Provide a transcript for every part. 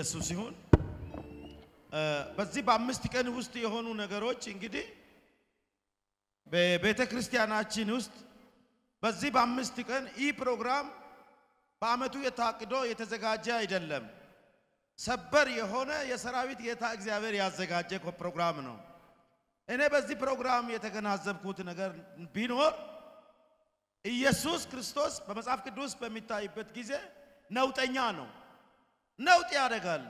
ለኢየሱስ ይሁን። በዚህ በአምስት ቀን ውስጥ የሆኑ ነገሮች እንግዲህ በቤተ ክርስቲያናችን ውስጥ በዚህ በአምስት ቀን ይህ ፕሮግራም በአመቱ የታቅዶ የተዘጋጀ አይደለም። ሰበር የሆነ የሰራዊት ጌታ እግዚአብሔር ያዘጋጀ ፕሮግራም ነው። እኔ በዚህ ፕሮግራም የተገናዘብኩት ነገር ቢኖር ኢየሱስ ክርስቶስ በመጽሐፍ ቅዱስ በሚታይበት ጊዜ ነውጠኛ ነው። ነውጥ ያደርጋል።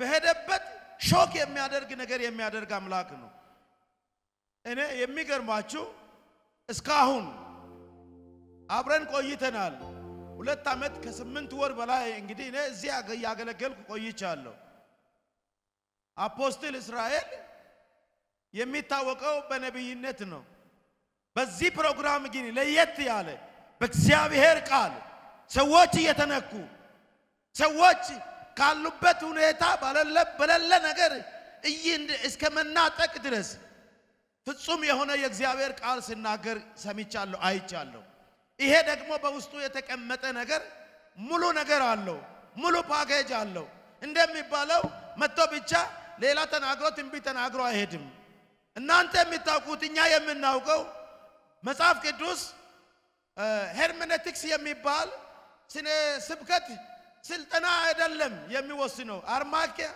በሄደበት shock የሚያደርግ ነገር የሚያደርግ አምላክ ነው። እኔ የሚገርማችሁ እስካሁን አብረን ቆይተናል። ሁለት ዓመት ከስምንት ወር በላይ እንግዲህ እኔ እዚህ እያገለገልኩ ቆይቻለሁ። Apostle እስራኤል የሚታወቀው በነቢይነት ነው። በዚህ ፕሮግራም ግን ለየት ያለ በእግዚአብሔር ቃል ሰዎች እየተነኩ ሰዎች ካሉበት ሁኔታ በሌለ ነገር እስከ መናጠቅ ድረስ ፍጹም የሆነ የእግዚአብሔር ቃል ሲናገር ሰምቻለሁ፣ አይቻለሁ። ይሄ ደግሞ በውስጡ የተቀመጠ ነገር ሙሉ ነገር አለው፣ ሙሉ ፓኬጅ አለው። እንደሚባለው መጥቶ ብቻ ሌላ ተናግሮ ትንቢት ተናግሮ አይሄድም። እናንተ የሚታውቁት እኛ የምናውቀው መጽሐፍ ቅዱስ ሄርሜኔቲክስ የሚባል ስነ ስብከት ስልጠና አይደለም የሚወስነው። አርማኪያ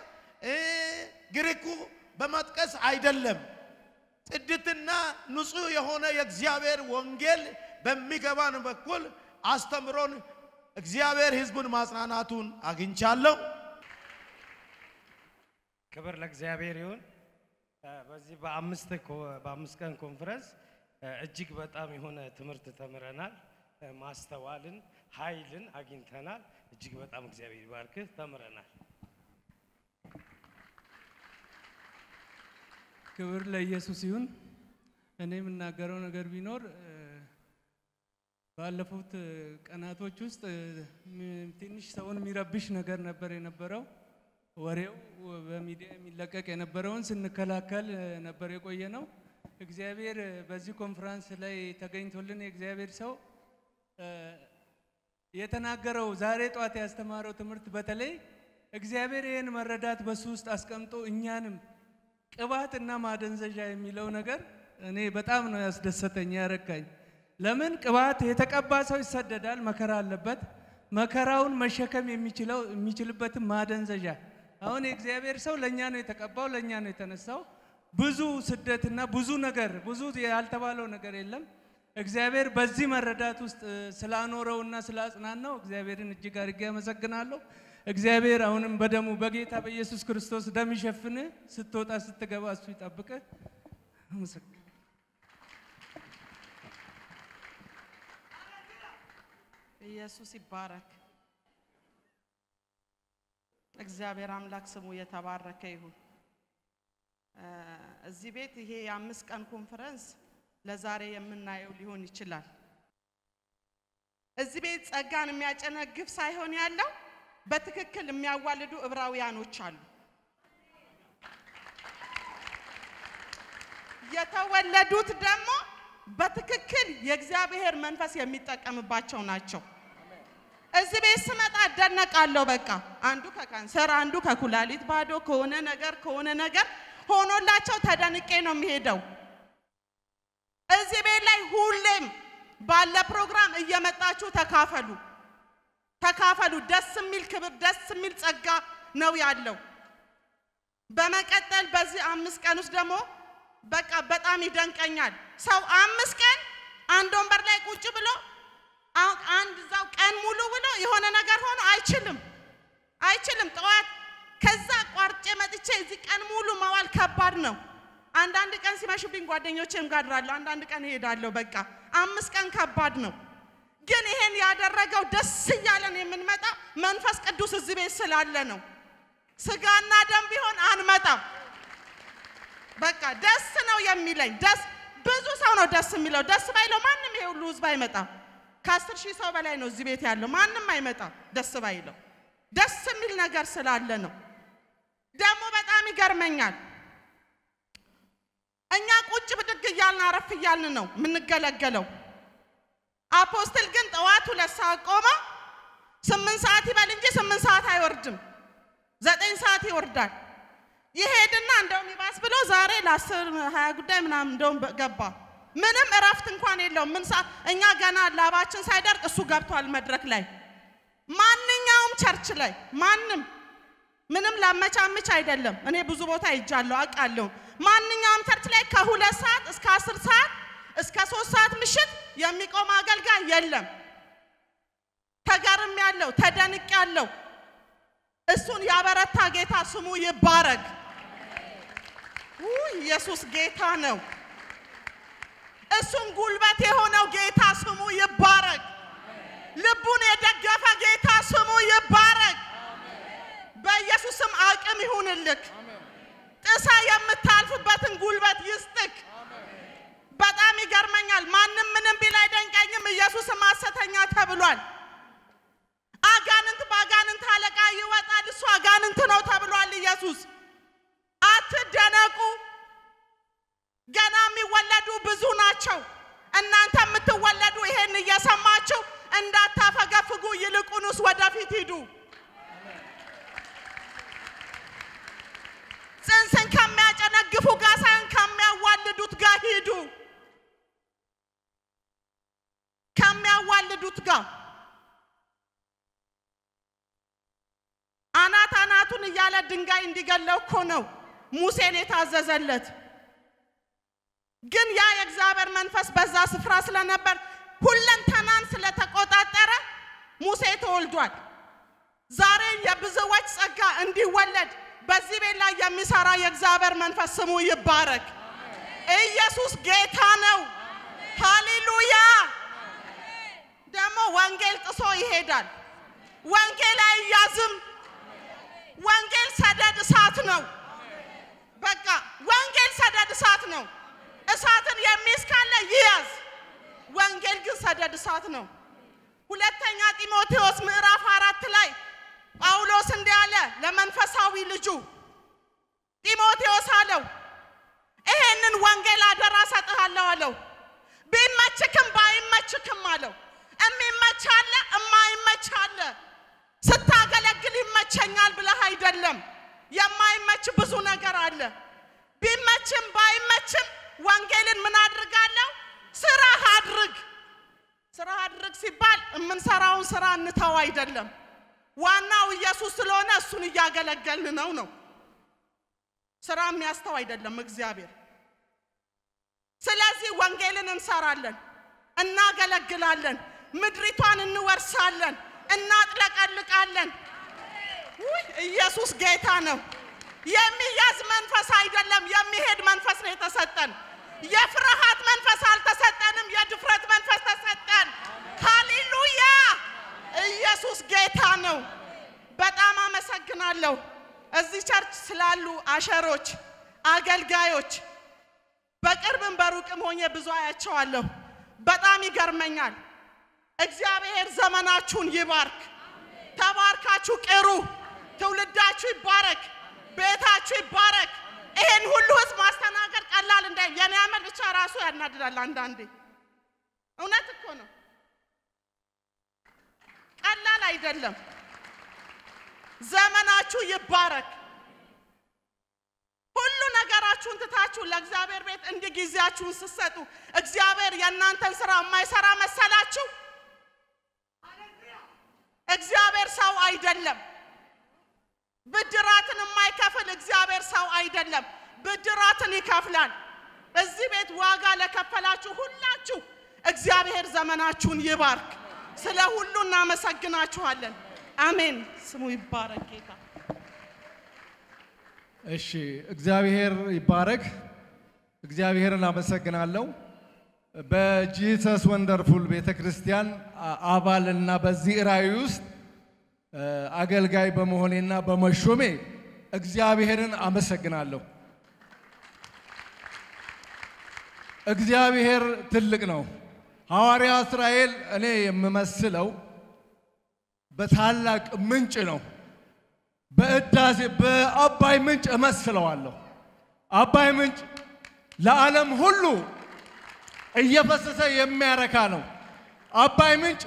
ግሪኩ በመጥቀስ አይደለም። ጽድትና ንጹሕ የሆነ የእግዚአብሔር ወንጌል በሚገባን በኩል አስተምሮን እግዚአብሔር ሕዝቡን ማጽናናቱን አግኝቻለሁ። ክብር ለእግዚአብሔር ይሁን። በዚህ በአምስት በአምስት ቀን ኮንፈረንስ እጅግ በጣም የሆነ ትምህርት ተምረናል። ማስተዋልን፣ ኃይልን አግኝተናል። እጅግ በጣም እግዚአብሔር ይባርክህ። ተምረናል። ክብር ለኢየሱስ ይሁን። እኔ የምናገረው ነገር ቢኖር ባለፉት ቀናቶች ውስጥ ትንሽ ሰውን የሚረብሽ ነገር ነበር የነበረው። ወሬው በሚዲያ የሚለቀቅ የነበረውን ስንከላከል ነበር የቆየ ነው። እግዚአብሔር በዚህ ኮንፈረንስ ላይ ተገኝቶልን የእግዚአብሔር ሰው የተናገረው ዛሬ ጧት ያስተማረው ትምህርት በተለይ እግዚአብሔር ይህን መረዳት በሱ ውስጥ አስቀምጦ እኛንም ቅባት እና ማደንዘዣ የሚለው ነገር እኔ በጣም ነው ያስደሰተኝ ያረካኝ። ለምን ቅባት የተቀባ ሰው ይሰደዳል፣ መከራ አለበት። መከራውን መሸከም የሚችለው የሚችልበትን ማደንዘዣ አሁን የእግዚአብሔር ሰው ለእኛ ነው የተቀባው፣ ለእኛ ነው የተነሳው። ብዙ ስደትና ብዙ ነገር ብዙ ያልተባለው ነገር የለም። እግዚአብሔር በዚህ መረዳት ውስጥ ስላኖረውና ስላጽናናው እግዚአብሔርን እጅግ አድርጌ አመሰግናለሁ። እግዚአብሔር አሁንም በደሙ በጌታ በኢየሱስ ክርስቶስ ደም ይሸፍን። ስትወጣ ስትገባ እሱ ይጠብቅ። ኢየሱስ ይባረክ። እግዚአብሔር አምላክ ስሙ የተባረከ ይሁን። እዚህ ቤት ይሄ የአምስት ቀን ኮንፈረንስ ለዛሬ የምናየው ሊሆን ይችላል። እዚህ ቤት ጸጋን የሚያጨነግፍ ሳይሆን ያለው በትክክል የሚያዋልዱ ዕብራውያኖች አሉ። የተወለዱት ደግሞ በትክክል የእግዚአብሔር መንፈስ የሚጠቀምባቸው ናቸው። እዚህ ቤት ስመጣ እደነቃለሁ። በቃ አንዱ ከካንሰር፣ አንዱ ከኩላሊት ባዶ ከሆነ ነገር ከሆነ ነገር ሆኖላቸው ተደንቄ ነው የሚሄደው። እዚህ ቤት ላይ ሁሌም ባለ ፕሮግራም እየመጣችሁ ተካፈሉ ተካፈሉ። ደስ የሚል ክብር፣ ደስ የሚል ጸጋ ነው ያለው። በመቀጠል በዚህ አምስት ቀን ውስጥ ደግሞ በቃ በጣም ይደንቀኛል። ሰው አምስት ቀን አንድ ወንበር ላይ ቁጭ ብሎ አንድ እዛው ቀን ሙሉ ብሎ የሆነ ነገር ሆኖ አይችልም አይችልም። ጠዋት ከዛ ቋርጬ መጥቼ እዚህ ቀን ሙሉ መዋል ከባድ ነው። አንዳንድ ቀን ሲመሽብኝ ጓደኞቼም ጋር እድራለሁ፣ አንዳንድ ቀን እሄዳለሁ። በቃ አምስት ቀን ከባድ ነው። ግን ይሄን ያደረገው ደስ እያለን የምንመጣ መንፈስ ቅዱስ እዚህ ቤት ስላለ ነው። ስጋና ደም ቢሆን አንመጣም። በቃ ደስ ነው የሚለኝ። ደስ ብዙ ሰው ነው ደስ የሚለው። ደስ ባይለው ማንም ይሄ ሁሉ ህዝብ አይመጣም። ከአስር ሺህ ሰው በላይ ነው እዚህ ቤት ያለው። ማንም አይመጣም ደስ ባይለው። ደስ የሚል ነገር ስላለ ነው። ደግሞ በጣም ይገርመኛል። እኛ ቁጭ ብድግ እያልን አረፍ እያልን ነው የምንገለገለው። Apostle ግን ጠዋት ሁለት ሰዓት ቆመ። ስምንት ሰዓት ይበል እንጂ ስምንት ሰዓት አይወርድም። ዘጠኝ ሰዓት ይወርዳል። ይሄድና እንደውም ይባስ ብሎ ዛሬ ለአስር ሀያ ጉዳይ ምናምን እንደውም ገባ። ምንም እረፍት እንኳን የለውም። ምን ሰዓት እኛ ገና ላባችን ሳይደርቅ እሱ ገብቷል መድረክ ላይ። ማንኛውም church ላይ ማንም ምንም ላመቻምች አይደለም። እኔ ብዙ ቦታ ሄጃለሁ አውቃለሁ። ማንኛውም church ላይ ከሁለት ሰዓት እስከ አስር ሰዓት እስከ ሶስት ሰዓት ምሽት የሚቆም አገልጋይ የለም። ተገርም ያለው ተደንቅ ያለው እሱን ያበረታ ጌታ ስሙ ይባረክ። ውይ ኢየሱስ ጌታ ነው። እሱን ጉልበት የሆነው ጌታ ስሙ ይባረክ። ልቡን የደገፈ ጌታ ስሙ ይባረክ። በኢየሱስ ስም አቅም ይሁንልክ። ጥሳ የምታልፍበትን ጉልበት ይስጥክ። በጣም ይገርመኛል። ማንም ምንም ቢል አይደንቀኝም። ኢየሱስም ሐሰተኛ ተብሏል። አጋንንት በአጋንንት አለቃ ይወጣል፣ እሱ አጋንንት ነው ተብሏል። ኢየሱስ አትደነቁ። ገና የሚወለዱ ብዙ ናቸው። እናንተ የምትወለዱ ይሄን እየሰማችሁ እንዳታፈገፍጉ፣ ይልቁንስ ወደፊት ሂዱ። ጽንስን ከሚያጨነግፉ ጋር ሳይሆን ከሚያዋልዱት ጋር ሂዱ። ከሚያዋልዱት ጋር አናት አናቱን እያለ ድንጋይ እንዲገለው እኮ ነው ሙሴን የታዘዘለት። ግን ያ የእግዚአብሔር መንፈስ በዛ ስፍራ ስለነበር ሁለንተናን ስለተቆጣጠረ ሙሴ ተወልዷል። ዛሬ የብዙዎች ጸጋ እንዲወለድ በዚህ ቤት ላይ የሚሰራ የእግዚአብሔር መንፈስ ስሙ ይባረክ። ኢየሱስ ጌታ ነው። ሃሌሉያ። ደግሞ ወንጌል ጥሶ ይሄዳል። ወንጌል አይያዝም። ወንጌል ሰደድ እሳት ነው። በቃ ወንጌል ሰደድ እሳት ነው። እሳትን የሚይዝ ካለ ይያዝ። ወንጌል ግን ሰደድ እሳት ነው። ሁለተኛ ጢሞቴዎስ ምዕራፍ አራት ላይ ጳውሎስ እንዲህ አለ ለመንፈሳዊ ልጁ ጢሞቴዎስ አለው፣ ይሄንን ወንጌል አደራ ሰጥሃለሁ አለው። ቢመችክም ባይመችክም አለው። እሚመች አለ፣ እማይመች አለ። ስታገለግል ይመቸኛል ብለህ አይደለም። የማይመች ብዙ ነገር አለ። ቢመችም ባይመችም ወንጌልን ምን አድርጋለሁ? ስራህ አድርግ። ስራህ አድርግ ሲባል የምንሰራውን ስራ እንተው አይደለም። ዋናው ኢየሱስ ስለሆነ እሱን እያገለገልን ነው ነው። ስራ የሚያስተው አይደለም እግዚአብሔር። ስለዚህ ወንጌልን እንሰራለን፣ እናገለግላለን፣ ምድሪቷን እንወርሳለን፣ እናጥለቀልቃለን። ኢየሱስ ጌታ ነው። የሚያዝ መንፈስ አይደለም፣ የሚሄድ መንፈስ ነው የተሰጠን። የፍርሃት መንፈስ አልተሰጠንም፣ የድፍረት መንፈስ ተሰጠን።! ኢየሱስ ጌታ ነው። በጣም አመሰግናለሁ። እዚህ ቸርች ስላሉ አሸሮች፣ አገልጋዮች በቅርብም በሩቅም ሆኜ ብዙ አያቸዋለሁ። በጣም ይገርመኛል። እግዚአብሔር ዘመናችሁን ይባርክ። ተባርካችሁ ቅሩ። ትውልዳችሁ ይባረክ። ቤታችሁ ይባረክ። ይሄን ሁሉ ህዝብ ማስተናገድ ቀላል እንዳይ የኔ አመል ብቻ ራሱ ያናድዳል አንዳንዴ። እውነት እኮ ነው፣ ቀላል አይደለም። ዘመናችሁ ይባረክ። ሁሉ ነገራችሁን ትታችሁ ለእግዚአብሔር ቤት እንዲህ ጊዜያችሁን ስትሰጡ እግዚአብሔር የእናንተን ስራ የማይሰራ መሰላችሁ? እግዚአብሔር ሰው አይደለም። ብድራትን የማይከፍል እግዚአብሔር ሰው አይደለም። ብድራትን ይከፍላል። እዚህ ቤት ዋጋ ለከፈላችሁ ሁላችሁ እግዚአብሔር ዘመናችሁን ይባርክ። ስለ ሁሉ እናመሰግናችኋለን። አሜን። ስሙ ይባረክ ጌታ። እሺ እግዚአብሔር ይባረክ። እግዚአብሔርን አመሰግናለሁ። በጂሰስ ወንደርፉል ቤተ ክርስቲያን አባል እና በዚህ ራእይ ውስጥ አገልጋይ በመሆኔና በመሾሜ እግዚአብሔርን አመሰግናለሁ። እግዚአብሔር ትልቅ ነው። ሐዋርያ እስራኤል እኔ የምመስለው በታላቅ ምንጭ ነው። በእዳሴ በአባይ ምንጭ እመስለዋለሁ። አባይ ምንጭ ለዓለም ሁሉ እየፈሰሰ የሚያረካ ነው። አባይ ምንጭ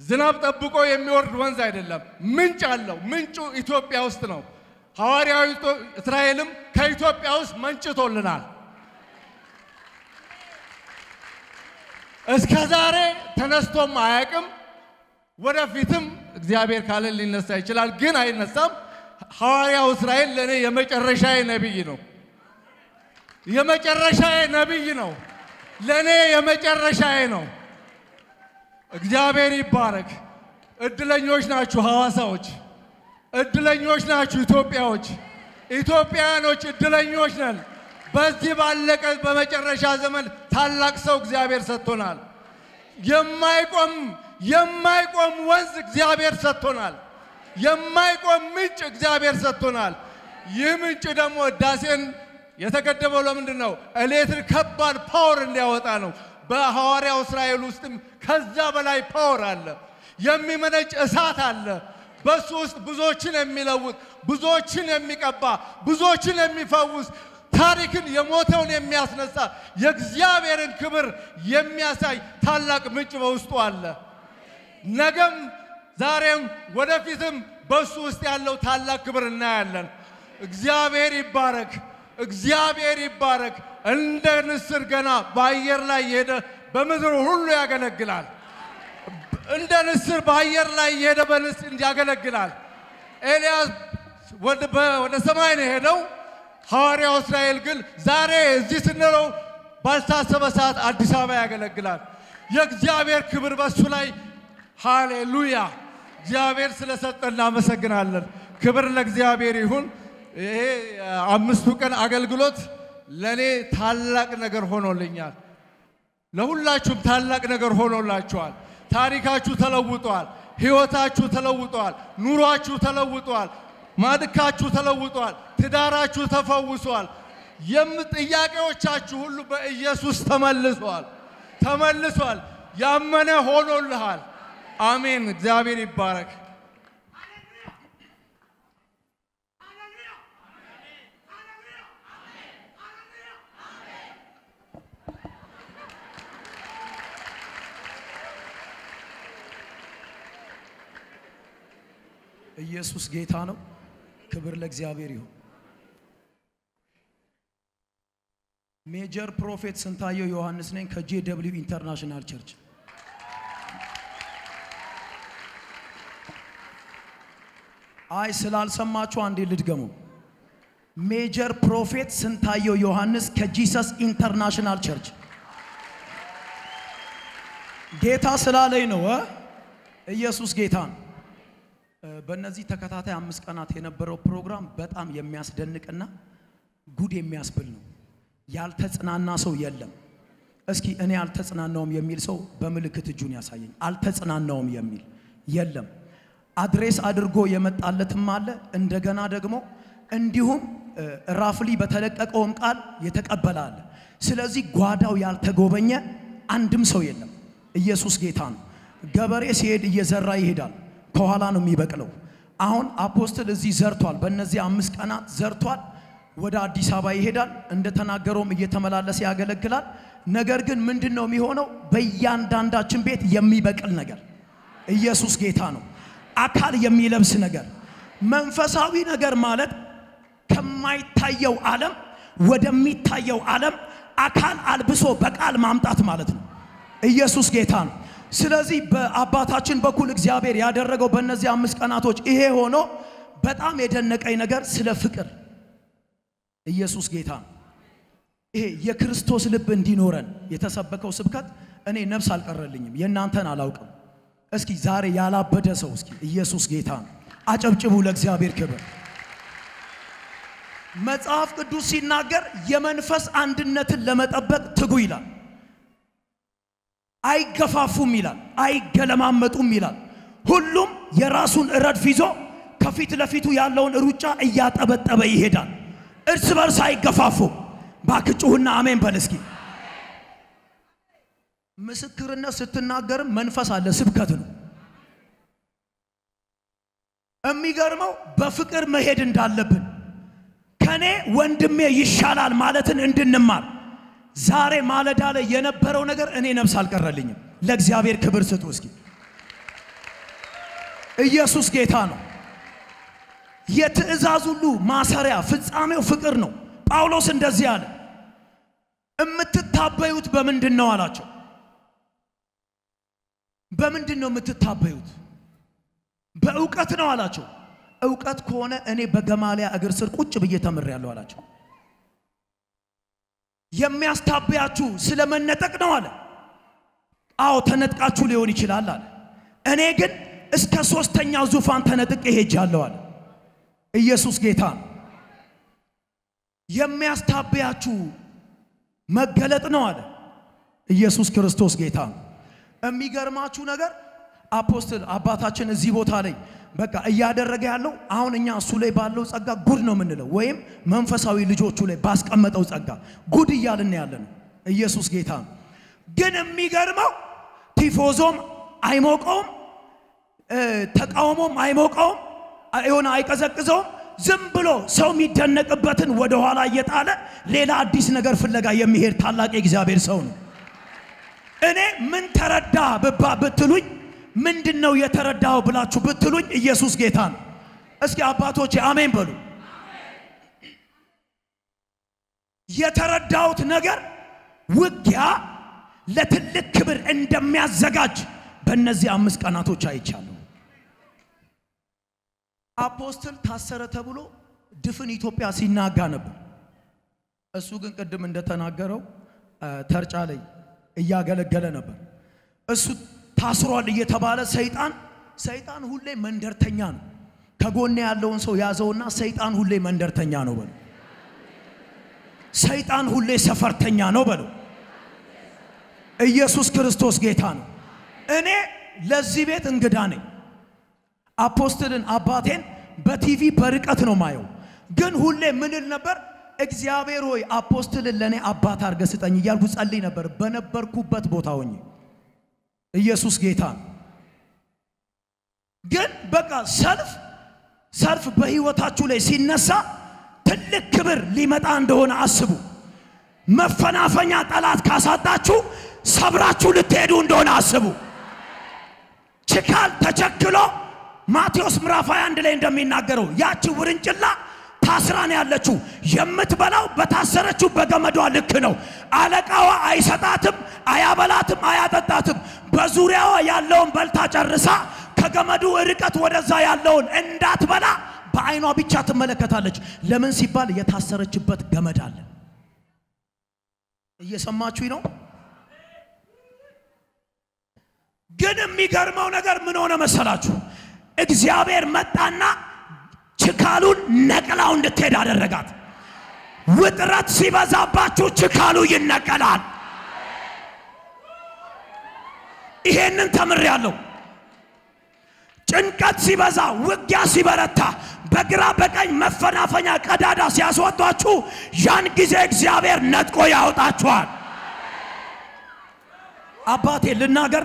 ዝናብ ጠብቆ የሚወርድ ወንዝ አይደለም፣ ምንጭ አለው። ምንጩ ኢትዮጵያ ውስጥ ነው። ሐዋርያዊ እስራኤልም ከኢትዮጵያ ውስጥ መንጭቶልናል። እስከ ዛሬ ተነስቶም አያውቅም። ወደፊትም እግዚአብሔር ካለ ሊነሳ ይችላል፣ ግን አይነሳም። ሐዋርያው እስራኤል ለእኔ የመጨረሻዬ ነቢይ ነው። የመጨረሻዬ ነቢይ ነው። ለእኔ የመጨረሻዬ ነው። እግዚአብሔር ይባረክ። እድለኞች ናችሁ ሐዋሳዎች፣ እድለኞች ናችሁ ኢትዮጵያዎች። ኢትዮጵያውያኖች እድለኞች ነን። በዚህ ባለቀ በመጨረሻ ዘመን ታላቅ ሰው እግዚአብሔር ሰጥቶናል። የማይቆም የማይቆም ወንዝ እግዚአብሔር ሰጥቶናል። የማይቆም ምንጭ እግዚአብሔር ሰጥቶናል። ይህ ምንጭ ደግሞ ህዳሴን የተገደበው ለምንድን ነው? ኤሌክትሪክ ከባድ power እንዲያወጣ ነው። በሐዋርያው እስራኤል ውስጥም ከዛ በላይ power አለ። የሚመነጭ እሳት አለ። በሱ ውስጥ ብዙዎችን የሚለውጥ ብዙዎችን የሚቀባ ብዙዎችን የሚፈውስ ታሪክን የሞተውን የሚያስነሳ የእግዚአብሔርን ክብር የሚያሳይ ታላቅ ምንጭ በውስጡ አለ። ነገም ዛሬም ወደፊትም በሱ ውስጥ ያለው ታላቅ ክብር እናያለን። እግዚአብሔር ይባረክ፣ እግዚአብሔር ይባረክ። እንደ ንስር ገና በአየር ላይ የሄደ በምድር ሁሉ ያገለግላል። እንደ ንስር በአየር ላይ የሄደ በንስር ያገለግላል። ኤልያስ ወደ ሰማይ ነው የሄደው። ሐዋርያው እስራኤል ግን ዛሬ እዚህ ስንለው ባልታሰበ ሰዓት አዲስ አበባ ያገለግላል። የእግዚአብሔር ክብር በሱ ላይ ሃሌሉያ። እግዚአብሔር ስለሰጠን እናመሰግናለን። ክብር ለእግዚአብሔር ይሁን። ይሄ አምስቱ ቀን አገልግሎት ለእኔ ታላቅ ነገር ሆኖልኛል። ለሁላችሁም ታላቅ ነገር ሆኖላችኋል። ታሪካችሁ ተለውጧል። ሕይወታችሁ ተለውጧል። ኑሯችሁ ተለውጧል። ማድካችሁ ተለውጧል። ትዳራችሁ ተፈውሷል። የም ጥያቄዎቻችሁ ሁሉ በኢየሱስ ተመልሷል ተመልሷል። ያመነ ሆኖልሃል። አሜን። እግዚአብሔር ይባረክ። ኢየሱስ ጌታ ነው። ክብር ለእግዚአብሔር ይሁን። Major Prophet ስንታየው ዮሐንስ ነኝ ከ JW International Church። አይ ስላልሰማችሁ አንዴ ልድገመው። Major Prophet ስንታየው ዮሐንስ ከ Jesus International Church። ጌታ ስላለኝ ነው ኢየሱስ ጌታ ነው። በእነዚህ ተከታታይ አምስት ቀናት የነበረው ፕሮግራም በጣም የሚያስደንቅና ጉድ የሚያስብል ነው። ያልተጽናና ሰው የለም። እስኪ እኔ አልተጽናናውም የሚል ሰው በምልክት እጁን ያሳየኝ። አልተጽናናውም የሚል የለም። address አድርጎ የመጣለትም አለ። እንደገና ደግሞ እንዲሁም roughly በተለቀቀውም ቃል የተቀበለ አለ። ስለዚህ ጓዳው ያልተጎበኘ አንድም ሰው የለም። ኢየሱስ ጌታ ነው። ገበሬ ሲሄድ እየዘራ ይሄዳል። ከኋላ ነው የሚበቅለው። አሁን አፖስትል እዚህ ዘርቷል። በእነዚህ አምስት ቀናት ዘርቷል። ወደ አዲስ አበባ ይሄዳል። እንደተናገረውም እየተመላለሰ ያገለግላል። ነገር ግን ምንድን ነው የሚሆነው? በእያንዳንዳችን ቤት የሚበቅል ነገር ኢየሱስ ጌታ ነው። አካል የሚለብስ ነገር መንፈሳዊ ነገር ማለት ከማይታየው ዓለም ወደሚታየው ዓለም አካል አልብሶ በቃል ማምጣት ማለት ነው። ኢየሱስ ጌታ ነው። ስለዚህ በአባታችን በኩል እግዚአብሔር ያደረገው በእነዚህ አምስት ቀናቶች ይሄ ሆኖ በጣም የደነቀኝ ነገር ስለ ፍቅር ኢየሱስ ጌታ ነው። ይሄ የክርስቶስ ልብ እንዲኖረን የተሰበከው ስብከት እኔ ነፍስ አልቀረልኝም፣ የእናንተን አላውቅም። እስኪ ዛሬ ያላበደ ሰው እስኪ ኢየሱስ ጌታ ነው። አጨብጭቡ ለእግዚአብሔር ክብር። መጽሐፍ ቅዱስ ሲናገር የመንፈስ አንድነትን ለመጠበቅ ትጉ ይላል። አይገፋፉም ይላል፣ አይገለማመጡም ይላል። ሁሉም የራሱን ረድፍ ይዞ ከፊት ለፊቱ ያለውን ሩጫ እያጠበጠበ ይሄዳል። እርስ በርስ አይገፋፉም። ባክጩህና አሜን በል እስኪ። ምስክርነት ስትናገርም መንፈስ አለ፣ ስብከት ነው። የሚገርመው በፍቅር መሄድ እንዳለብን ከኔ ወንድሜ ይሻላል ማለትን እንድንማር ዛሬ ማለዳ ላይ የነበረው ነገር እኔ ነፍስ አልቀረልኝም። ለእግዚአብሔር ክብር ስጡ እስኪ። ኢየሱስ ጌታ ነው። የትእዛዝ ሁሉ ማሰሪያ ፍጻሜው ፍቅር ነው። ጳውሎስ እንደዚህ አለ፣ የምትታበዩት በምንድን ነው አላቸው። በምንድን ነው የምትታበዩት? በእውቀት ነው አላቸው። እውቀት ከሆነ እኔ በገማሊያ እግር ስር ቁጭ ብዬ ተምሬያለሁ አላቸው። የሚያስታበያችሁ ስለ መነጠቅ ነው አለ። አዎ ተነጥቃችሁ ሊሆን ይችላል አለ። እኔ ግን እስከ ሶስተኛው ዙፋን ተነጥቄ ሄጃለሁ አለ። ኢየሱስ ጌታ ነው። የሚያስታበያችሁ መገለጥ ነው አለ። ኢየሱስ ክርስቶስ ጌታ ነው። የሚገርማችሁ ነገር Apostle አባታችን እዚህ ቦታ ላይ በቃ እያደረገ ያለው አሁን እኛ እሱ ላይ ባለው ጸጋ ጉድ ነው የምንለው፣ ወይም መንፈሳዊ ልጆቹ ላይ ባስቀመጠው ጸጋ ጉድ እያልን ያለ ነው። ኢየሱስ ጌታ ነው። ግን የሚገርመው ቲፎዞም አይሞቀውም፣ ተቃውሞም አይሞቀውም፣ የሆነ አይቀዘቅዘውም። ዝም ብሎ ሰው የሚደነቅበትን ወደኋላ እየጣለ ሌላ አዲስ ነገር ፍለጋ የሚሄድ ታላቅ የእግዚአብሔር ሰው ነው። እኔ ምን ተረዳ ብባ ብትሉኝ ምንድን ነው የተረዳው ብላችሁ ብትሉኝ ኢየሱስ ጌታ ነው። እስኪ አባቶቼ አሜን በሉ። የተረዳሁት ነገር ውጊያ ለትልቅ ክብር እንደሚያዘጋጅ በእነዚህ አምስት ቀናቶች አይቻለሁ። አፖስትል ታሰረ ተብሎ ድፍን ኢትዮጵያ ሲናጋ ነበር። እሱ ግን ቅድም እንደተናገረው ተርጫ ላይ እያገለገለ ነበር። እሱ ታስሯል እየተባለ ሰይጣን ሰይጣን ሁሌ መንደርተኛ ነው። ከጎኔ ያለውን ሰው ያዘውና ሰይጣን ሁሌ መንደርተኛ ነው በለው። ሰይጣን ሁሌ ሰፈርተኛ ነው በለው። ኢየሱስ ክርስቶስ ጌታ ነው። እኔ ለዚህ ቤት እንግዳ ነኝ። Apostle ን አባቴን በቲቪ በርቀት ነው ማየው። ግን ሁሌ ምን እል ነበር? እግዚአብሔር ሆይ Apostle ን ለእኔ አባት አድርገህ ስጠኝ እያልኩ እጸልይ ነበር በነበርኩበት ቦታ ሆኜ። ኢየሱስ ጌታ ነው። ግን በቃ ሰልፍ ሰልፍ በህይወታችሁ ላይ ሲነሳ ትልቅ ክብር ሊመጣ እንደሆነ አስቡ። መፈናፈኛ ጠላት ካሳጣችሁ ሰብራችሁ ልትሄዱ እንደሆነ አስቡ። ችካል ተቸክሎ ማቴዎስ ምዕራፍ 21 ላይ እንደሚናገረው ያቺ ውርንጭላ ታስራ ነው ያለችው። የምትበላው በታሰረችው በገመዷ ልክ ነው። አለቃዋ አይሰጣትም፣ አያበላትም፣ አያጠጣትም። በዙሪያዋ ያለውን በልታ ጨርሳ ከገመዱ ርቀት ወደዛ ያለውን እንዳትበላ በአይኗ ብቻ ትመለከታለች። ለምን ሲባል የታሰረችበት ገመድ አለ። እየሰማችሁኝ ነው? ግን የሚገርመው ነገር ምን ሆነ መሰላችሁ? እግዚአብሔር መጣና ችካሉን ነቅላው እንድትሄድ አደረጋት። ውጥረት ሲበዛባችሁ ችካሉ ይነቀላል። ይሄንን ተምሬያለሁ። ጭንቀት ሲበዛ፣ ውጊያ ሲበረታ፣ በግራ በቀኝ መፈናፈኛ ቀዳዳ ሲያስወጧችሁ ያን ጊዜ እግዚአብሔር ነጥቆ ያወጣችኋል። አባቴ ልናገር፣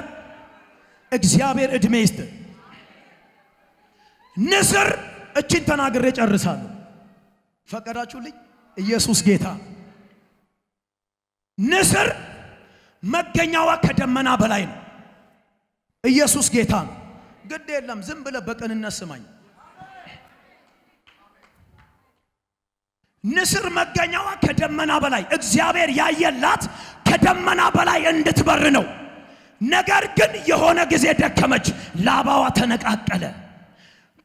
እግዚአብሔር ዕድሜ ይስጥ። ንስር እችን ተናግሬ ጨርሳለሁ። ፈቀዳችሁልኝ? ኢየሱስ ጌታ። ንስር መገኛዋ ከደመና በላይ ነው። ኢየሱስ ጌታ ነው። ግድ የለም ዝም ብለ በቅንነት ስማኝ። ንስር መገኛዋ ከደመና በላይ እግዚአብሔር ያየላት ከደመና በላይ እንድትበር ነው። ነገር ግን የሆነ ጊዜ ደከመች፣ ላባዋ ተነቃቀለ።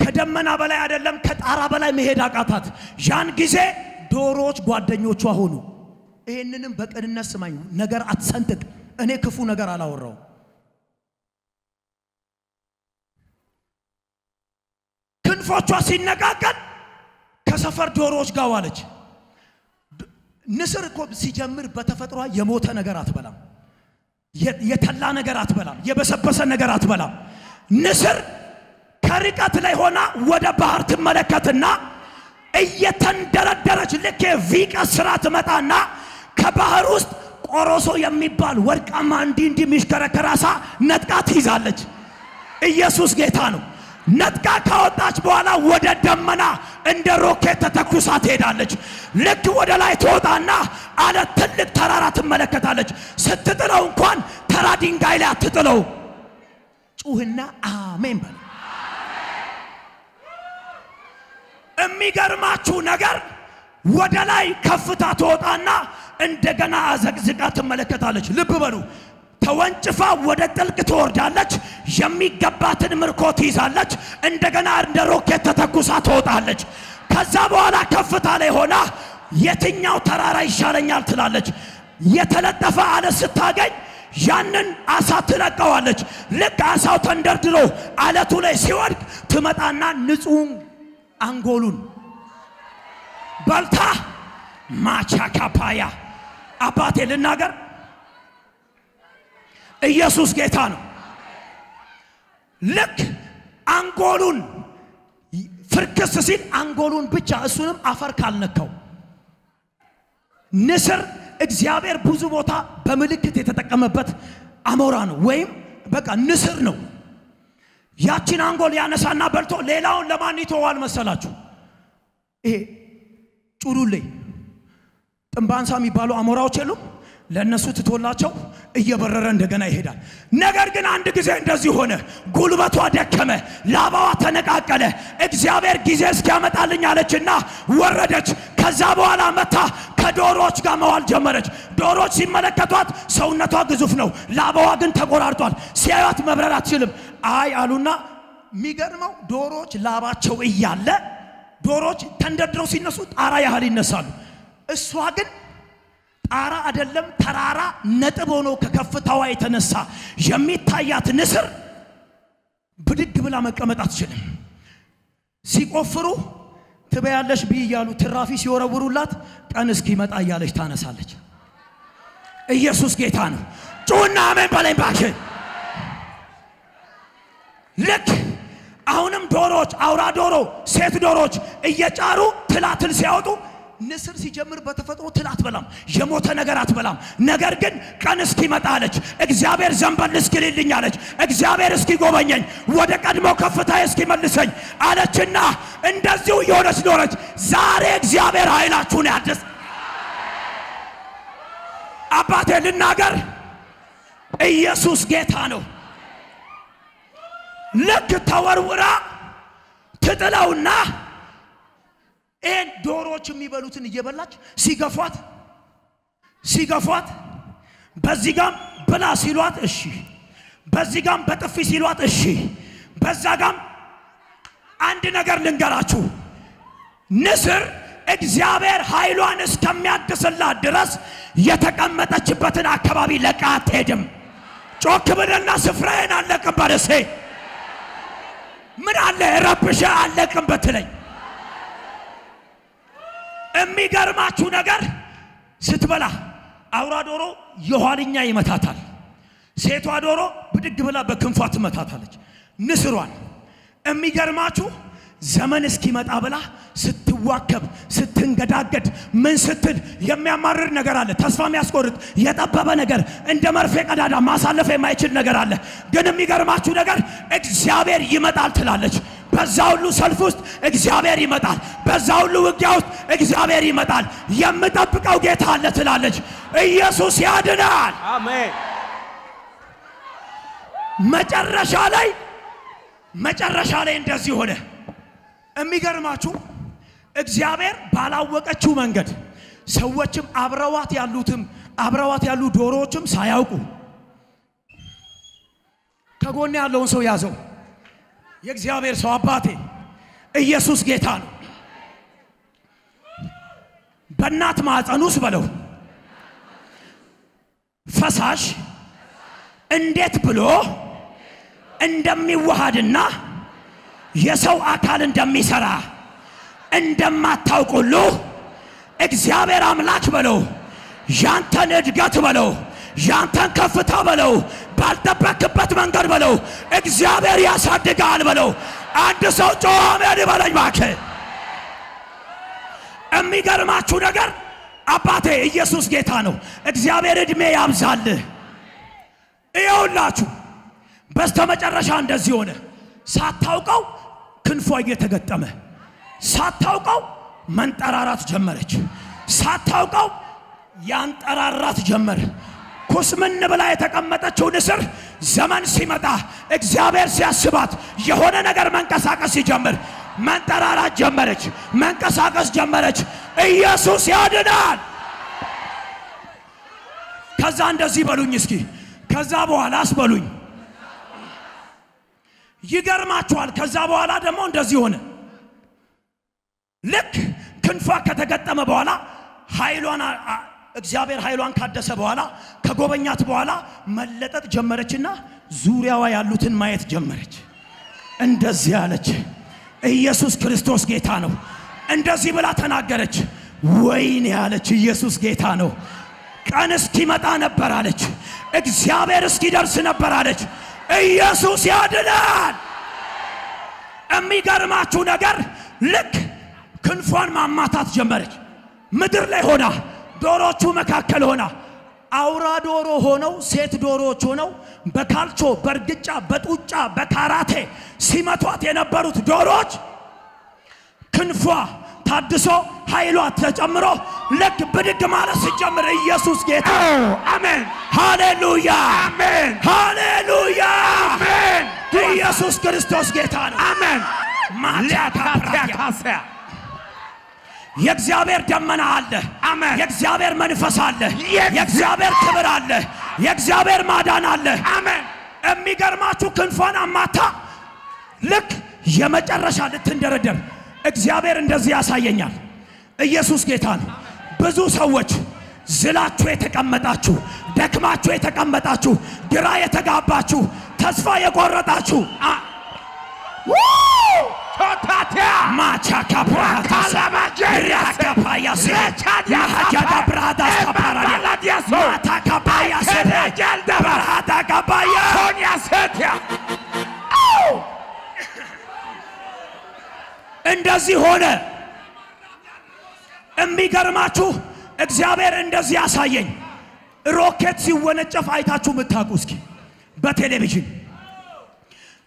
ከደመና በላይ አይደለም ከጣራ በላይ መሄድ አቃታት። ያን ጊዜ ዶሮዎች ጓደኞቿ ሆኑ። ይህንንም በቅንነት ስማኝ፣ ነገር አትሰንጥቅ። እኔ ክፉ ነገር አላወራው። ክንፎቿ ሲነቃቀል ከሰፈር ዶሮዎች ጋር ዋለች። ንስር እኮ ሲጀምር በተፈጥሯ የሞተ ነገር አትበላም፣ የተላ ነገር አትበላም፣ የበሰበሰ ነገር አትበላም። ንስር ከርቀት ላይ ሆና ወደ ባህር ትመለከትና እየተንደረደረች ልክ ቪቀስ ስራ ትመጣና ከባህር ውስጥ ቆሮሶ የሚባል ወርቃማ እንዲህ እንዲህ የሚሽከረከር አሳ ነጥቃ ትይዛለች። ኢየሱስ ጌታ ነው። ነጥቃ ካወጣች በኋላ ወደ ደመና እንደ ሮኬት ተተኩሳ ትሄዳለች። ልክ ወደ ላይ ትወጣና አለ ትልቅ ተራራ ትመለከታለች። ስትጥለው እንኳን ተራ ድንጋይ ላይ አትጥለው። ጩህና አሜን በል። የሚገርማችሁ ነገር ወደ ላይ ከፍታ ትወጣና እንደገና አዘቅዝቃ ትመለከታለች። ልብ በሉ። ተወንጭፋ ወደ ጥልቅ ትወርዳለች። የሚገባትን ምርኮ ትይዛለች። እንደገና እንደ ሮኬት ተተኩሳ ትወጣለች። ከዛ በኋላ ከፍታ ላይ ሆና የትኛው ተራራ ይሻለኛል ትላለች። የተለጠፈ አለት ስታገኝ ያንን አሳ ትለቀዋለች። ልክ አሳው ተንደርድሮ አለቱ ላይ ሲወድቅ ትመጣና ንጹህ አንጎሉን በልታ ማቻካፓያ አባቴ ልናገር፣ ኢየሱስ ጌታ ነው። ልክ አንጎሉን ፍርክስ ሲል አንጎሉን ብቻ እሱንም አፈር ካልነካው ንስር እግዚአብሔር ብዙ ቦታ በምልክት የተጠቀመበት አሞራ ነው፣ ወይም በቃ ንስር ነው። ያችን አንጎል ያነሳና በልቶ ሌላውን ለማን ይተዋል መሰላችሁ? ይሄ ጩሉሌ ጥንባንሳ የሚባሉ አሞራዎች የሉም? ለእነሱ ትቶላቸው እየበረረ እንደገና ይሄዳል። ነገር ግን አንድ ጊዜ እንደዚህ ሆነ። ጉልበቷ ደከመ፣ ላባዋ ተነቃቀለ። እግዚአብሔር ጊዜ እስኪያመጣልኝ አለችና ወረደች። ከዛ በኋላ መታ ከዶሮዎች ጋር መዋል ጀመረች። ዶሮዎች ሲመለከቷት ሰውነቷ ግዙፍ ነው፣ ላባዋ ግን ተቆራርጧል። ሲያዩት መብረር አትችልም። አይ አሉና የሚገርመው ዶሮዎች ላባቸው እያለ ዶሮዎች ተንደርድረው ሲነሱ ጣራ ያህል ይነሳሉ። እሷ ግን ጣራ አይደለም ተራራ ነጥብ ሆኖ ከከፍታዋ የተነሳ የሚታያት ንስር ብድግ ብላ መቀመጥ አትችልም። ሲቆፍሩ ትበያለሽ ብይ እያሉ ትራፊ ሲወረውሩላት ቀን እስኪመጣ እያለች ታነሳለች። ኢየሱስ ጌታ ነው። ጩና አሜን በለኝ እባክህ። ልክ አሁንም ዶሮዎች አውራ ዶሮ ሴት ዶሮዎች እየጫሩ ትላትል ሲያወጡ ንስር ሲጀምር በተፈጥሮ ትል አትበላም፣ የሞተ ነገር አትበላም። ነገር ግን ቀን እስኪመጣ አለች፣ እግዚአብሔር ዘንበል እስኪልልኝ አለች፣ እግዚአብሔር እስኪጎበኘኝ ወደ ቀድሞ ከፍታ እስኪመልሰኝ አለችና እንደዚሁ እየሆነች ኖረች። ዛሬ እግዚአብሔር ኃይላችሁን ያድስ። አባቴ ልናገር፣ ኢየሱስ ጌታ ነው። ልክ ተወርውራ ትጥለውና ይህን ዶሮዎች የሚበሉትን እየበላች ሲገፏት ሲገፏት በዚህ ጋም ብላ ሲሏት እሺ፣ በዚህ ጋም በጥፊ ሲሏት እሺ፣ በዛ ጋም አንድ ነገር ልንገራችሁ፣ ንስር እግዚአብሔር ኃይሏን እስከሚያድስላት ድረስ የተቀመጠችበትን አካባቢ ለቃ አትሄድም። ጮክ ብልና ስፍራዬን አለቅም በርሴ። ምን አለ? ረብሸ አለቅም ብትለኝ የሚገርማችሁ ነገር ስትበላ አውራ ዶሮ የኋልኛ ይመታታል። ሴቷ ዶሮ ብድግ ብላ በክንፏ ትመታታለች ንስሯን። የሚገርማችሁ ዘመን እስኪመጣ ብላ ስትዋከብ ስትንገዳገድ ምን ስትል የሚያማርር ነገር አለ። ተስፋ የሚያስቆርጥ የጠበበ ነገር እንደ መርፌ ቀዳዳ ማሳለፍ የማይችል ነገር አለ። ግን የሚገርማችሁ ነገር እግዚአብሔር ይመጣል ትላለች። በዛ ሁሉ ሰልፍ ውስጥ እግዚአብሔር ይመጣል። በዛ ሁሉ ውጊያ ውስጥ እግዚአብሔር ይመጣል። የምጠብቀው ጌታ አለ ትላለች። ኢየሱስ ያድናል። አሜን። መጨረሻ ላይ መጨረሻ ላይ እንደዚህ ሆነ። የሚገርማችሁ እግዚአብሔር ባላወቀችው መንገድ ሰዎችም አብረዋት ያሉትም አብረዋት ያሉ ዶሮዎችም ሳያውቁ ከጎን ያለውን ሰው ያዘው። የእግዚአብሔር ሰው አባቴ ኢየሱስ ጌታ ነው። በእናት ማዕፀን ውስጥ በለው። ፈሳሽ እንዴት ብሎ እንደሚዋሃድና የሰው አካል እንደሚሰራ እንደማታውቅ ሁሉ እግዚአብሔር አምላክ በለው። ያንተን እድገት በለው። ያንተን ከፍታ በለው ባልጠበቅበት መንገድ በለው እግዚአብሔር ያሳድጋል በለው። አንድ ሰው ጮኸ አሜን ይበለኝ እባክህ። የሚገርማችሁ ነገር አባቴ ኢየሱስ ጌታ ነው። እግዚአብሔር ዕድሜ ያብዛልህ። ይኸውላችሁ በስተመጨረሻ እንደዚህ ሆነ። ሳታውቀው ክንፏ እየተገጠመ ሳታውቀው መንጠራራት ጀመረች። ሳታውቀው ያንጠራራት ጀመር። ኩስምን ብላ የተቀመጠችው ንስር ዘመን ሲመጣ እግዚአብሔር ሲያስባት የሆነ ነገር መንቀሳቀስ ሲጀምር መንጠራራት ጀመረች፣ መንቀሳቀስ ጀመረች። ኢየሱስ ያድናል። ከዛ እንደዚህ በሉኝ እስኪ፣ ከዛ በኋላስ በሉኝ። ይገርማችኋል። ከዛ በኋላ ደግሞ እንደዚህ ሆነ። ልክ ክንፏ ከተገጠመ በኋላ ኃይሏን እግዚአብሔር ኃይሏን ካደሰ በኋላ ከጎበኛት በኋላ መለጠጥ ጀመረችና ዙሪያዋ ያሉትን ማየት ጀመረች። እንደዚህ አለች፣ ኢየሱስ ክርስቶስ ጌታ ነው። እንደዚህ ብላ ተናገረች። ወይኔ አለች፣ ኢየሱስ ጌታ ነው። ቀን እስኪመጣ ነበር አለች፣ እግዚአብሔር እስኪደርስ ነበር አለች። ኢየሱስ ያድናል። የሚገርማችሁ ነገር ልክ ክንፏን ማማታት ጀመረች። ምድር ላይ ሆና ዶሮቹ መካከል ሆና አውራ ዶሮ ሆነው ሴት ዶሮዎች ሆነው በካልቾ በእርግጫ በጡጫ በካራቴ ሲመቷት የነበሩት ዶሮዎች ክንፏ ታድሶ ኃይሏ ተጨምሮ ልክ ብድግ ማለት ሲጀምር ኢየሱስ ጌታ። አሜን፣ ሃሌሉያ፣ አሜን፣ ሃሌሉያ፣ አሜን። ኢየሱስ ክርስቶስ ጌታ ነው። አሜን። ማቻካፕራያ የእግዚአብሔር ደመና አለ። አሜን። የእግዚአብሔር መንፈስ አለ። የእግዚአብሔር ክብር አለ። የእግዚአብሔር ማዳን አለ። አሜን። የሚገርማችሁ ክንፏን አማታ ልክ የመጨረሻ ልትንደረደር እግዚአብሔር እንደዚህ ያሳየኛል። ኢየሱስ ጌታ ነው። ብዙ ሰዎች ዝላችሁ የተቀመጣችሁ፣ ደክማችሁ የተቀመጣችሁ፣ ግራ የተጋባችሁ፣ ተስፋ የቆረጣችሁ እንደዚህ ሆነ። የሚገርማችሁ እግዚአብሔር እንደዚህ ያሳየኝ። ሮኬት ሲወነጨፍ አይታችሁ የምታውቁ እስኪ በቴሌቪዥን።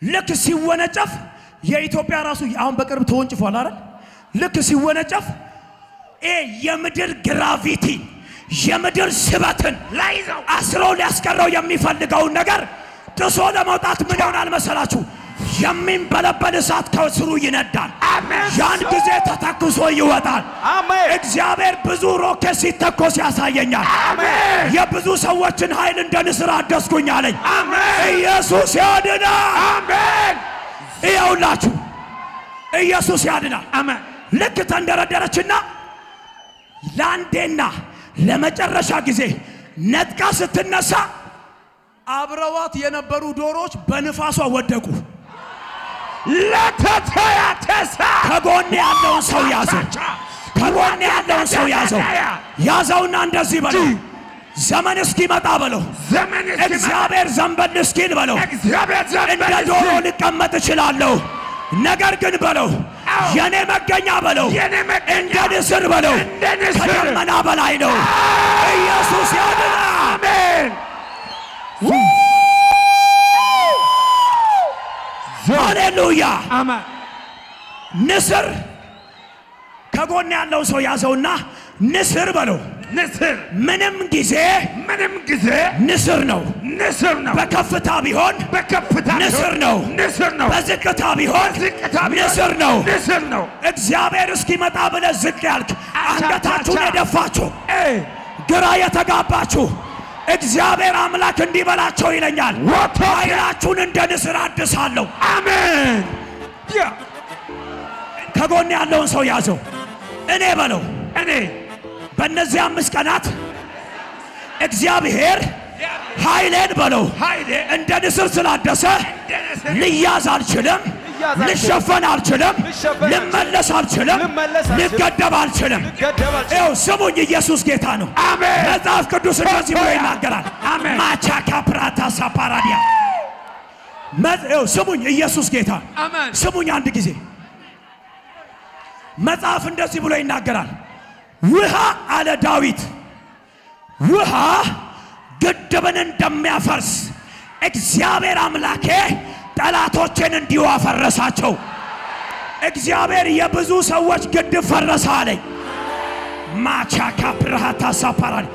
ልክ ሲወነጨፍ የኢትዮጵያ ራሱ አሁን በቅርብ ተወንጭፏል አይደል? ልክ ሲወነጨፍ ኤ የምድር gravity የምድር ስበትን አስሮ ሊያስቀረው የሚፈልገውን ነገር ጥሶ ለመውጣት ምን ይሆናል መሰላችሁ? የሚንበለበል እሳት ከስሩ ይነዳል። ያን ጊዜ ተተኩሶ ይወጣል። እግዚአብሔር ብዙ ሮኬት ሲተኮስ ያሳየኛል። የብዙ ሰዎችን ኃይል እንደ ንስር አደስኩኝ አለኝ። ኢየሱስ ያድናል። ይኸውላችሁ ኢየሱስ ያድናል። ልክ ተንደረደረችና ለአንዴና ለመጨረሻ ጊዜ ነጥቃ ስትነሳ አብረዋት የነበሩ ዶሮዎች በንፋሷ ወደቁ። ከጎን ያለውን ሰው ያዘው። ከጎን ያለውን ሰው ያዘው። ያዘውና እንደዚህ በለው፣ ዘመን እስኪመጣ በለው፣ እግዚአብሔር ዘንበል እስኪል በለው፣ እንደ ዶሮ ልቀመጥ እችላለሁ። ነገር ግን በለው የኔ መገኛ በለው። እንደ ንስር በለው። ከደመና በላይ ነው። ኢየሱስ ያድና። ሃሌሉያ። ንስር ከጎን ያለውን ሰው ያዘውና ንስር በለው ንስር ምንም ጊዜ ምንም ጊዜ ንስር ነው። ንስር ነው። በከፍታ ቢሆን በከፍታ ንስር ነው። ንስር ነው። በዝቅታ ቢሆን ንስር ነው። ንስር ነው። እግዚአብሔር እስኪመጣ ብለህ ዝቅ ያልክ አንገታችሁን የደፋችሁ ግራ የተጋባችሁ እግዚአብሔር አምላክ እንዲህ በላቸው ይለኛል፣ ኃይላችሁን እንደ ንስር አድሳለሁ። አሜን። ከጎን ያለውን ሰው ያዘው። እኔ በለው እኔ በእነዚህ አምስት ቀናት እግዚአብሔር ኃይሌን በለው እንደ ንስር ስላደሰ ልያዝ አልችልም፣ ልሸፈን አልችልም፣ ልመለስ አልችልም፣ ልገደብ አልችልም። ይኸው ስሙኝ፣ ኢየሱስ ጌታ ነው። መጽሐፍ ቅዱስ እንደዚህ ብሎ ይናገራል። አሜን። ማቻካ ፕራታ ሳፓራዲያ ስሙኝ፣ ኢየሱስ ጌታ ስሙኝ አንድ ጊዜ መጽሐፍ እንደዚህ ብሎ ይናገራል። ውሃ አለ ዳዊት ውሃ ግድብን እንደሚያፈርስ እግዚአብሔር አምላኬ ጠላቶችን እንዲሁ አፈረሳቸው። እግዚአብሔር የብዙ ሰዎች ግድብ ፈረሰ አለኝ። ማቻካ ብርሃታ ሳፓራል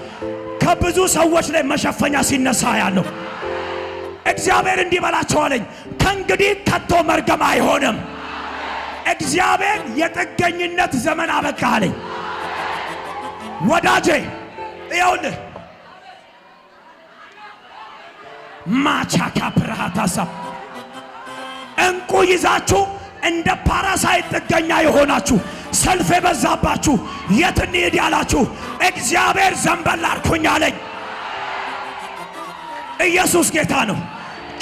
ከብዙ ሰዎች ላይ መሸፈኛ ሲነሳ ያለው እግዚአብሔር እንዲህ በላቸው አለኝ። ከእንግዲህ ከቶ መርገም አይሆንም። እግዚአብሔር የጥገኝነት ዘመን አበቃ አለኝ። ወዳጄ ይኸውልህ ማቻካ ብርሃታሳ እንቁ ይዛችሁ እንደ parasite ጥገኛ የሆናችሁ ሰልፍ የበዛባችሁ የት እንሂድ ያላችሁ እግዚአብሔር ዘንበል አልኩኝ አለኝ። ኢየሱስ ጌታ ነው።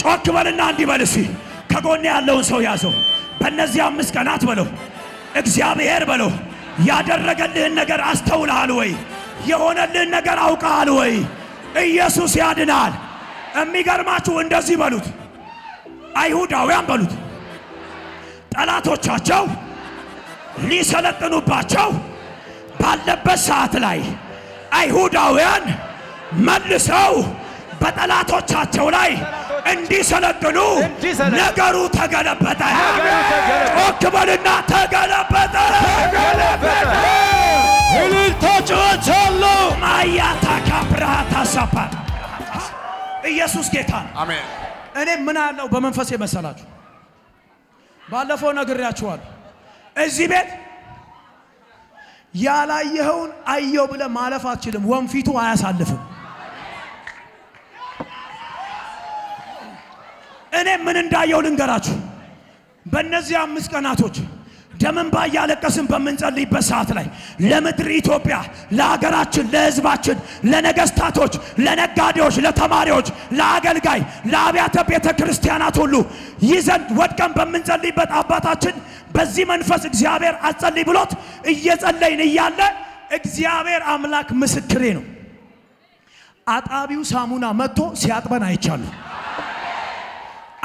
ጮክ በልና እንዲህ በል እስኪ ከጎኔ ያለውን ሰው ያዘው። በእነዚህ አምስት ቀናት በለው እግዚአብሔር በለው ያደረገልህን ነገር አስተውልሃል ወይ? የሆነልህን ነገር አውቀሃል ወይ? ኢየሱስ ያድናል። የሚገርማችሁ እንደዚህ በሉት፣ አይሁዳውያን በሉት ጠላቶቻቸው ሊሰለጥኑባቸው ባለበት ሰዓት ላይ አይሁዳውያን መልሰው በጠላቶቻቸው ላይ እንዲሰለጥኑ ነገሩ ተገለበጠ። ጮክ በልና ተገለበጠ። እልልታ ጩኸት ማያታ ካብራታ ሳፓ ኢየሱስ ጌታ ነው። አሜን። እኔ ምን አለው በመንፈስ የመሰላችሁ ባለፈው ነግሬያችኋለሁ። እዚህ ቤት ያላየኸውን አየው ብለህ ማለፍ አትችልም። ወንፊቱ አያሳልፍም። እኔ ምን እንዳየው ልንገራችሁ። በእነዚህ አምስት ቀናቶች ደም እንባ እያለቀስን በምንጸልይበት ሰዓት ላይ ለምድር ኢትዮጵያ፣ ለሀገራችን፣ ለሕዝባችን፣ ለነገስታቶች፣ ለነጋዴዎች፣ ለተማሪዎች፣ ለአገልጋይ፣ ለአብያተ ቤተ ክርስቲያናት ሁሉ ይዘን ወድቀን በምንጸልይበት አባታችን በዚህ መንፈስ እግዚአብሔር አጸልይ ብሎት እየጸለይን እያለ እግዚአብሔር አምላክ ምስክሬ ነው። አጣቢው ሳሙና መጥቶ ሲያጥበን አይቻለሁ።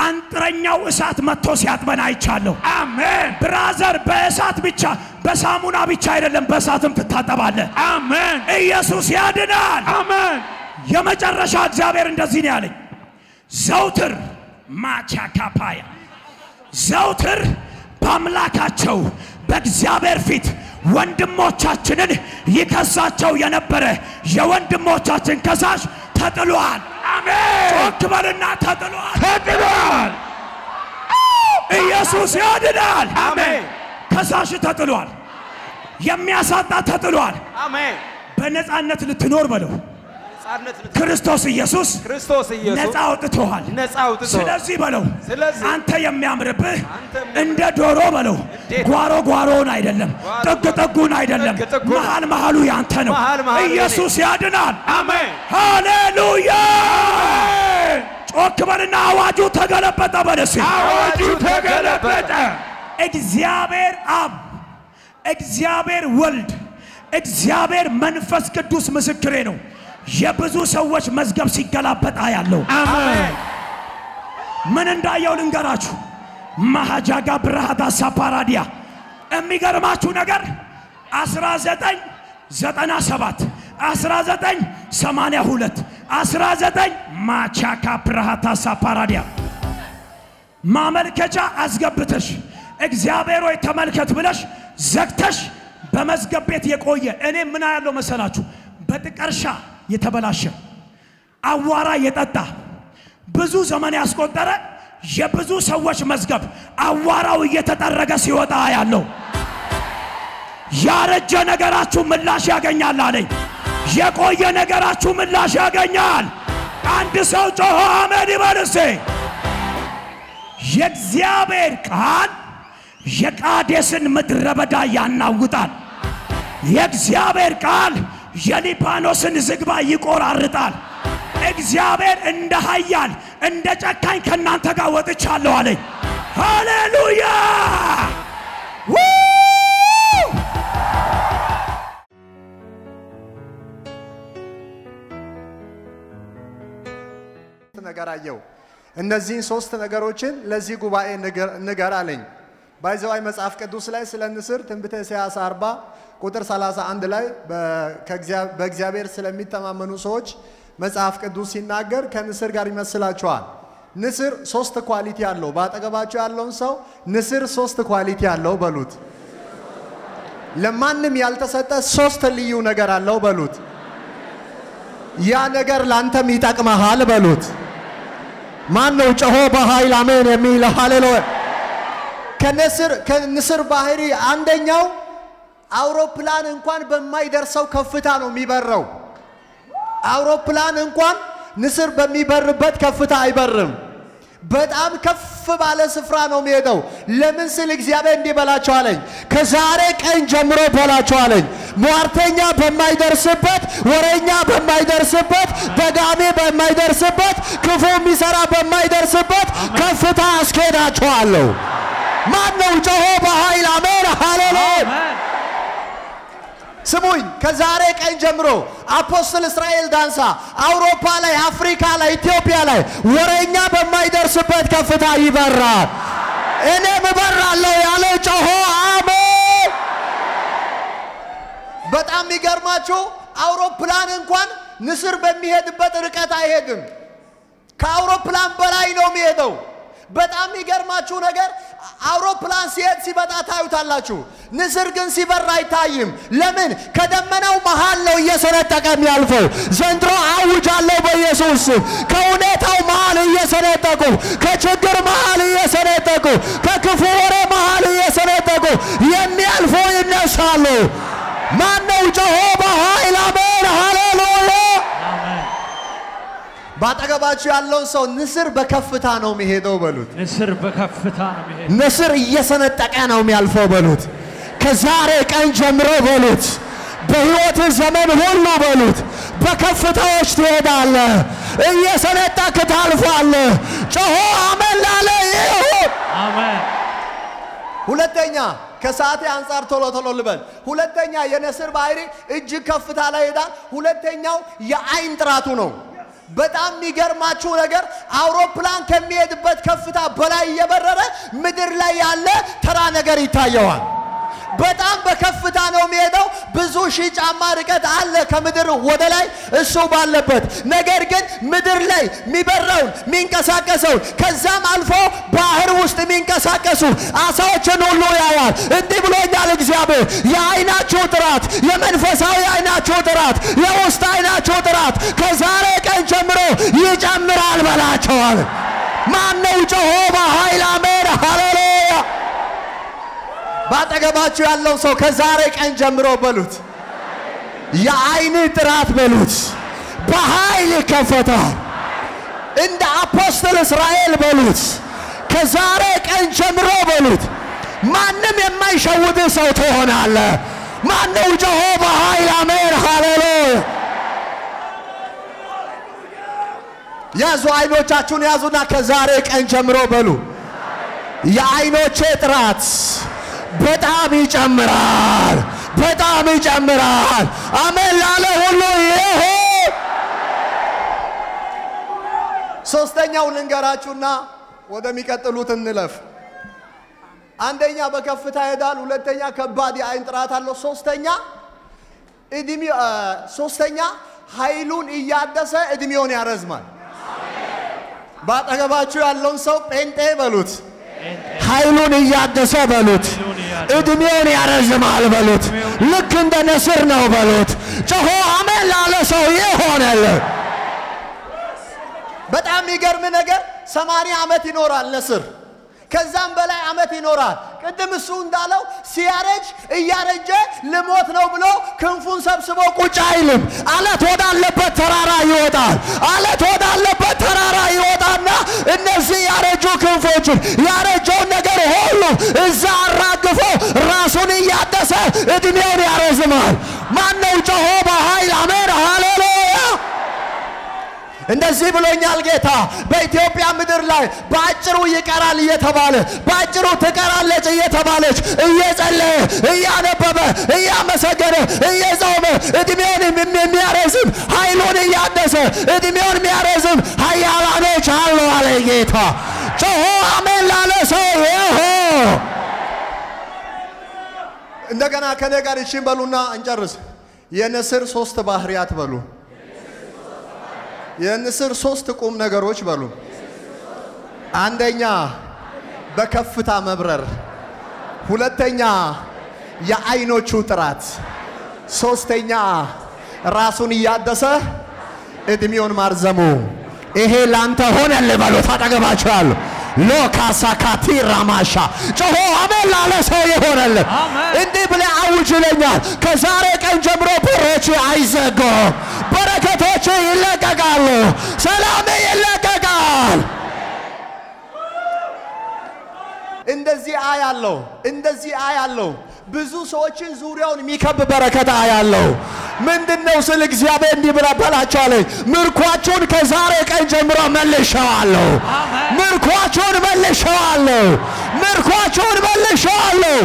አንጥረኛው እሳት መጥቶ ሲያጥበን አይቻለሁ። አሜን። ብራዘር፣ በእሳት ብቻ በሳሙና ብቻ አይደለም፣ በእሳትም ትታጠባለህ። አሜን። ኢየሱስ ያድናል። አሜን። የመጨረሻ እግዚአብሔር እንደዚህ ነው ያለኝ፣ ዘውትር ማቻካፓያ ዘውትር በአምላካቸው በእግዚአብሔር ፊት ወንድሞቻችንን ይከሳቸው የነበረ የወንድሞቻችን ከሳሽ ተጥሏል። ጮክ በልና ተጥሏል፣ ተጥሏል። ኢየሱስ ያድናል። አሜን። ከሳሽ ተጥሏል። የሚያሳጣ ተጥሏል። አሜን። በነፃነት ልትኖር በለው ክርስቶስ ኢየሱስ ነፃ አውጥቶሃል። ስለዚህ በለው አንተ የሚያምርብህ እንደ ዶሮ በለው? ጓሮ ጓሮውን አይደለም፣ ጥግ ጥጉን አይደለም፣ መሃል መሃሉ ያንተ ነው። ኢየሱስ ያድናል። አሜን። ሃሌሉያ! ጮክ በልና አዋጁ ተገለበጠ። በደስ አዋጁ ተገለበጠ። እግዚአብሔር አብ፣ እግዚአብሔር ወልድ፣ እግዚአብሔር መንፈስ ቅዱስ ምስክሬ ነው። የብዙ ሰዎች መዝገብ ሲገላበጣ ያለው አሜን። ምን እንዳየው ልንገራችሁ። ማሃጃጋ ብርሃታ ሳፓራዲያ የሚገርማችሁ ነገር 1997 1982 19 ማቻካ ብርሃታ ሳፓራዲያ ማመልከቻ አስገብተሽ እግዚአብሔር ሆይ ተመልከት ብለሽ ዘግተሽ በመዝገብ ቤት የቆየ እኔ ምን ያለው መሰላችሁ? በጥቀርሻ የተበላሸ አዋራ የጠጣ ብዙ ዘመን ያስቆጠረ የብዙ ሰዎች መዝገብ አዋራው እየተጠረገ ሲወጣ ያለው ያረጀ ነገራችሁ ምላሽ ያገኛል አለኝ። የቆየ ነገራችሁ ምላሽ ያገኛል። አንድ ሰው ጮሆ አሜን ይበል እስቲ። የእግዚአብሔር ቃል የቃዴስን ምድረ በዳ ያናውጣል። የእግዚአብሔር ቃል የሊባኖስን ዝግባ ይቆራርጣል። እግዚአብሔር እንደ ኃያል እንደ ጨካኝ ከእናንተ ጋር ወጥቻለሁ አለኝ። ሃሌሉያ! ነገር አየው። እነዚህን ሶስት ነገሮችን ለዚህ ጉባኤ ንገር- አለኝ። ባይዘዋይ መጽሐፍ ቅዱስ ላይ ስለ ንስር ትንቢተ ኢሳያስ 40 ቁጥር 31 ላይ በእግዚአብሔር ስለሚተማመኑ ሰዎች መጽሐፍ ቅዱስ ሲናገር ከንስር ጋር ይመስላችኋል። ንስር ሶስት quality አለው። በአጠገባቸው ያለውን ሰው ንስር ሶስት quality አለው በሉት። ለማንም ያልተሰጠ ሶስት ልዩ ነገር አለው በሉት። ያ ነገር ላንተም ይጠቅመሃል በሉት። ማን ነው ጮሆ በኃይል አሜን የሚል? ሃሌሉያ። ከንስር ባህሪ አንደኛው አውሮፕላን እንኳን በማይደርሰው ከፍታ ነው የሚበረው። አውሮፕላን እንኳን ንስር በሚበርበት ከፍታ አይበርም። በጣም ከፍ ባለ ስፍራ ነው የሚሄደው። ለምን ስል እግዚአብሔር እንዲህ በላቸው አለኝ፣ ከዛሬ ቀን ጀምሮ በላቸው አለኝ፣ ሟርተኛ በማይደርስበት፣ ወሬኛ በማይደርስበት፣ ደጋሚ በማይደርስበት፣ ክፉ የሚሰራ በማይደርስበት ከፍታ አስኬዳቸዋለሁ። ማን ነው ጮሆ በኃይል አሜን ሃሌሉያ ስሙኝ፣ ከዛሬ ቀን ጀምሮ Apostle እስራኤል ዳንሳ አውሮፓ ላይ፣ አፍሪካ ላይ፣ ኢትዮጵያ ላይ ወሬኛ በማይደርስበት ከፍታ ይበራል። እኔም እበራለሁ ያለ ጮሆ አሜን። በጣም የሚገርማችሁ አውሮፕላን እንኳን ንስር በሚሄድበት ርቀት አይሄድም። ከአውሮፕላን በላይ ነው የሚሄደው። በጣም የሚገርማችሁ ነገር አውሮፕላን ሲሄድ ሲመጣ ታዩታላችሁ። ንስር ግን ሲበር አይታይም። ለምን? ከደመናው መሃል ነው እየሰነጠቀ የሚያልፈው። ዘንድሮ አውጃለሁ በኢየሱስ ከሁኔታው መሃል እየሰነጠቁ፣ ከችግር መሃል እየሰነጠቁ፣ ከክፉ ወሬ መሃል እየሰነጠቁ የሚያልፉ ይነሳሉ። ማነው ጮሆ በኃይል አሜን ሃሌሉያ ባጠገባችሁ ያለውን ሰው ንስር በከፍታ ነው የሚሄደው በሉት። ንስር በከፍታ ነው የሚሄድ። ንስር እየሰነጠቀ ነው የሚያልፈው በሉት። ከዛሬ ቀን ጀምሮ በሉት። በሕይወት ዘመን ሁሉ በሉት። በከፍታዎች ትሄዳለህ፣ እየሰነጠቅ ታልፋለህ። ጮሆ አሜን ላለ ይሁን። አሜን። ሁለተኛ ከሰዓቴ አንጻር ቶሎ ቶሎ ልበል። ሁለተኛ የንስር ባህሪ እጅግ ከፍታ ላይ ይሄዳል። ሁለተኛው የአይን ጥራቱ ነው። በጣም የሚገርማችሁ ነገር አውሮፕላን ከሚሄድበት ከፍታ በላይ እየበረረ ምድር ላይ ያለ ተራ ነገር ይታየዋል። በጣም በከፍታ ነው የሚሄደው። ብዙ ሺህ ጫማ ርቀት አለ ከምድር ወደ ላይ እሱ ባለበት። ነገር ግን ምድር ላይ የሚበረውን የሚንቀሳቀሰውን ከዛም አልፎ ባህር ውስጥ የሚንቀሳቀሱ አሳዎችን ሁሉ ያያል። እንዲህ ብሎኛል እግዚአብሔር፣ የአይናችሁ ጥራት፣ የመንፈሳዊ አይናችሁ ጥራት፣ የውስጥ አይናችሁ ጥራት ከዛሬ ቀን ጀምሮ ይጨምራል በላቸዋል። ማነው ጮሆ በኃይል አሜን ሃሌሉያ ባጠገባችሁ ያለው ሰው ከዛሬ ቀን ጀምሮ በሉት፣ የአይን ጥራት በሉት፣ በኃይል ይከፈታል። እንደ አፖስትል እስራኤል በሉት፣ ከዛሬ ቀን ጀምሮ በሉት፣ ማንም የማይሸውድ ሰው ትሆናለ። ማነው? ጮሆ በኃይል አሜን። ሃሌሉያ። ያዙ። አይኖቻችሁን ያዙና ከዛሬ ቀን ጀምሮ በሉ። የአይኖቼ ጥራት በጣም ይጨምራል፣ በጣም ይጨምራል። አሜን ላለ ሁሉ ይሁን። ሶስተኛው ልንገራችሁና ወደሚቀጥሉት እንለፍ። አንደኛ በከፍታ ይሄዳል። ሁለተኛ ከባድ የአይን ጥራት አለው። ሶስተኛ እድሜ ሶስተኛ ኃይሉን እያደሰ እድሜውን ያረዝማል። ባጠገባችሁ ያለውን ሰው ጴንጤ በሉት። ኃይሉን እያደሰ በሉት። እድሜውን ያረዝማል በሉት። ልክ እንደ ንስር ነው በሉት። ጮሆ አሜን ላለ ሰው ይሆናል። በጣም የሚገርም ነገር ሰማንያ ዓመት ይኖራል ንስር። ከዛም በላይ ዓመት ይኖራል። ቅድም እሱ እንዳለው ሲያረጅ እያረጀ ልሞት ነው ብሎ ክንፉን ሰብስቦ ቁጭ አይልም። አለት ወዳለበት ተራራ ይወጣል። አለት ወዳለበት ተራራ ይወጣና እነዚህ ያረጁ ክንፎችን ያረጀውን ነገር ሁሉ እዛ አራግፎ ራሱን እያደሰ እድሜውን ያረዝማል። ማነው ጮሆ በኃይል አሜን ሃሌሉያ እንደዚህ ብሎኛል ጌታ። በኢትዮጵያ ምድር ላይ በአጭሩ ይቀራል እየተባለ በአጭሩ ትቀራለች እየተባለች እየጸለየ እያነበበ እያመሰገነ እየጾመ እድሜውን የሚያረዝም ኃይሉን እያደሰ እድሜውን የሚያረዝም ኃያላኖች አሉ አለ ጌታ። ጮሆ አሜን ላለ ሰው ይሆ እንደገና ከኔ ጋር ይችን በሉና እንጨርስ። የንስር ሶስት ባህሪያት በሉ የንስር ሶስት ቁም ነገሮች በሉ። አንደኛ በከፍታ መብረር፣ ሁለተኛ የአይኖቹ ጥራት፣ ሶስተኛ ራሱን እያደሰ እድሜውን ማርዘሙ። ይሄ ላንተ ሆነልህ በሉት። አጠገባችኋለሁ ሎካሳካቲ ራማሻ ጮሆ አሜን ላለ ሰው የሆነልን እንዲህ ብለህ አውጅ ይለኛል። ከዛሬ ቀን ጀምሮ በሮች አይዘጉም፣ በረከቶች ይለቀቃሉ፣ ሰላም ይለቀቃል። እንደዚህ አያለው፣ እንደዚህ አያለው። ብዙ ሰዎችን ዙሪያውን የሚከብ በረከት አያለው። ምንድን ነው ስል እግዚአብሔር እንዲህ ብላ በላቸዋለኝ፣ ምርኳችሁን ከዛሬ ቀን ጀምሮ መልሼዋለሁ። ምርኳችሁን መልሼዋለሁ። ምርኳችሁን መልሼዋለሁ።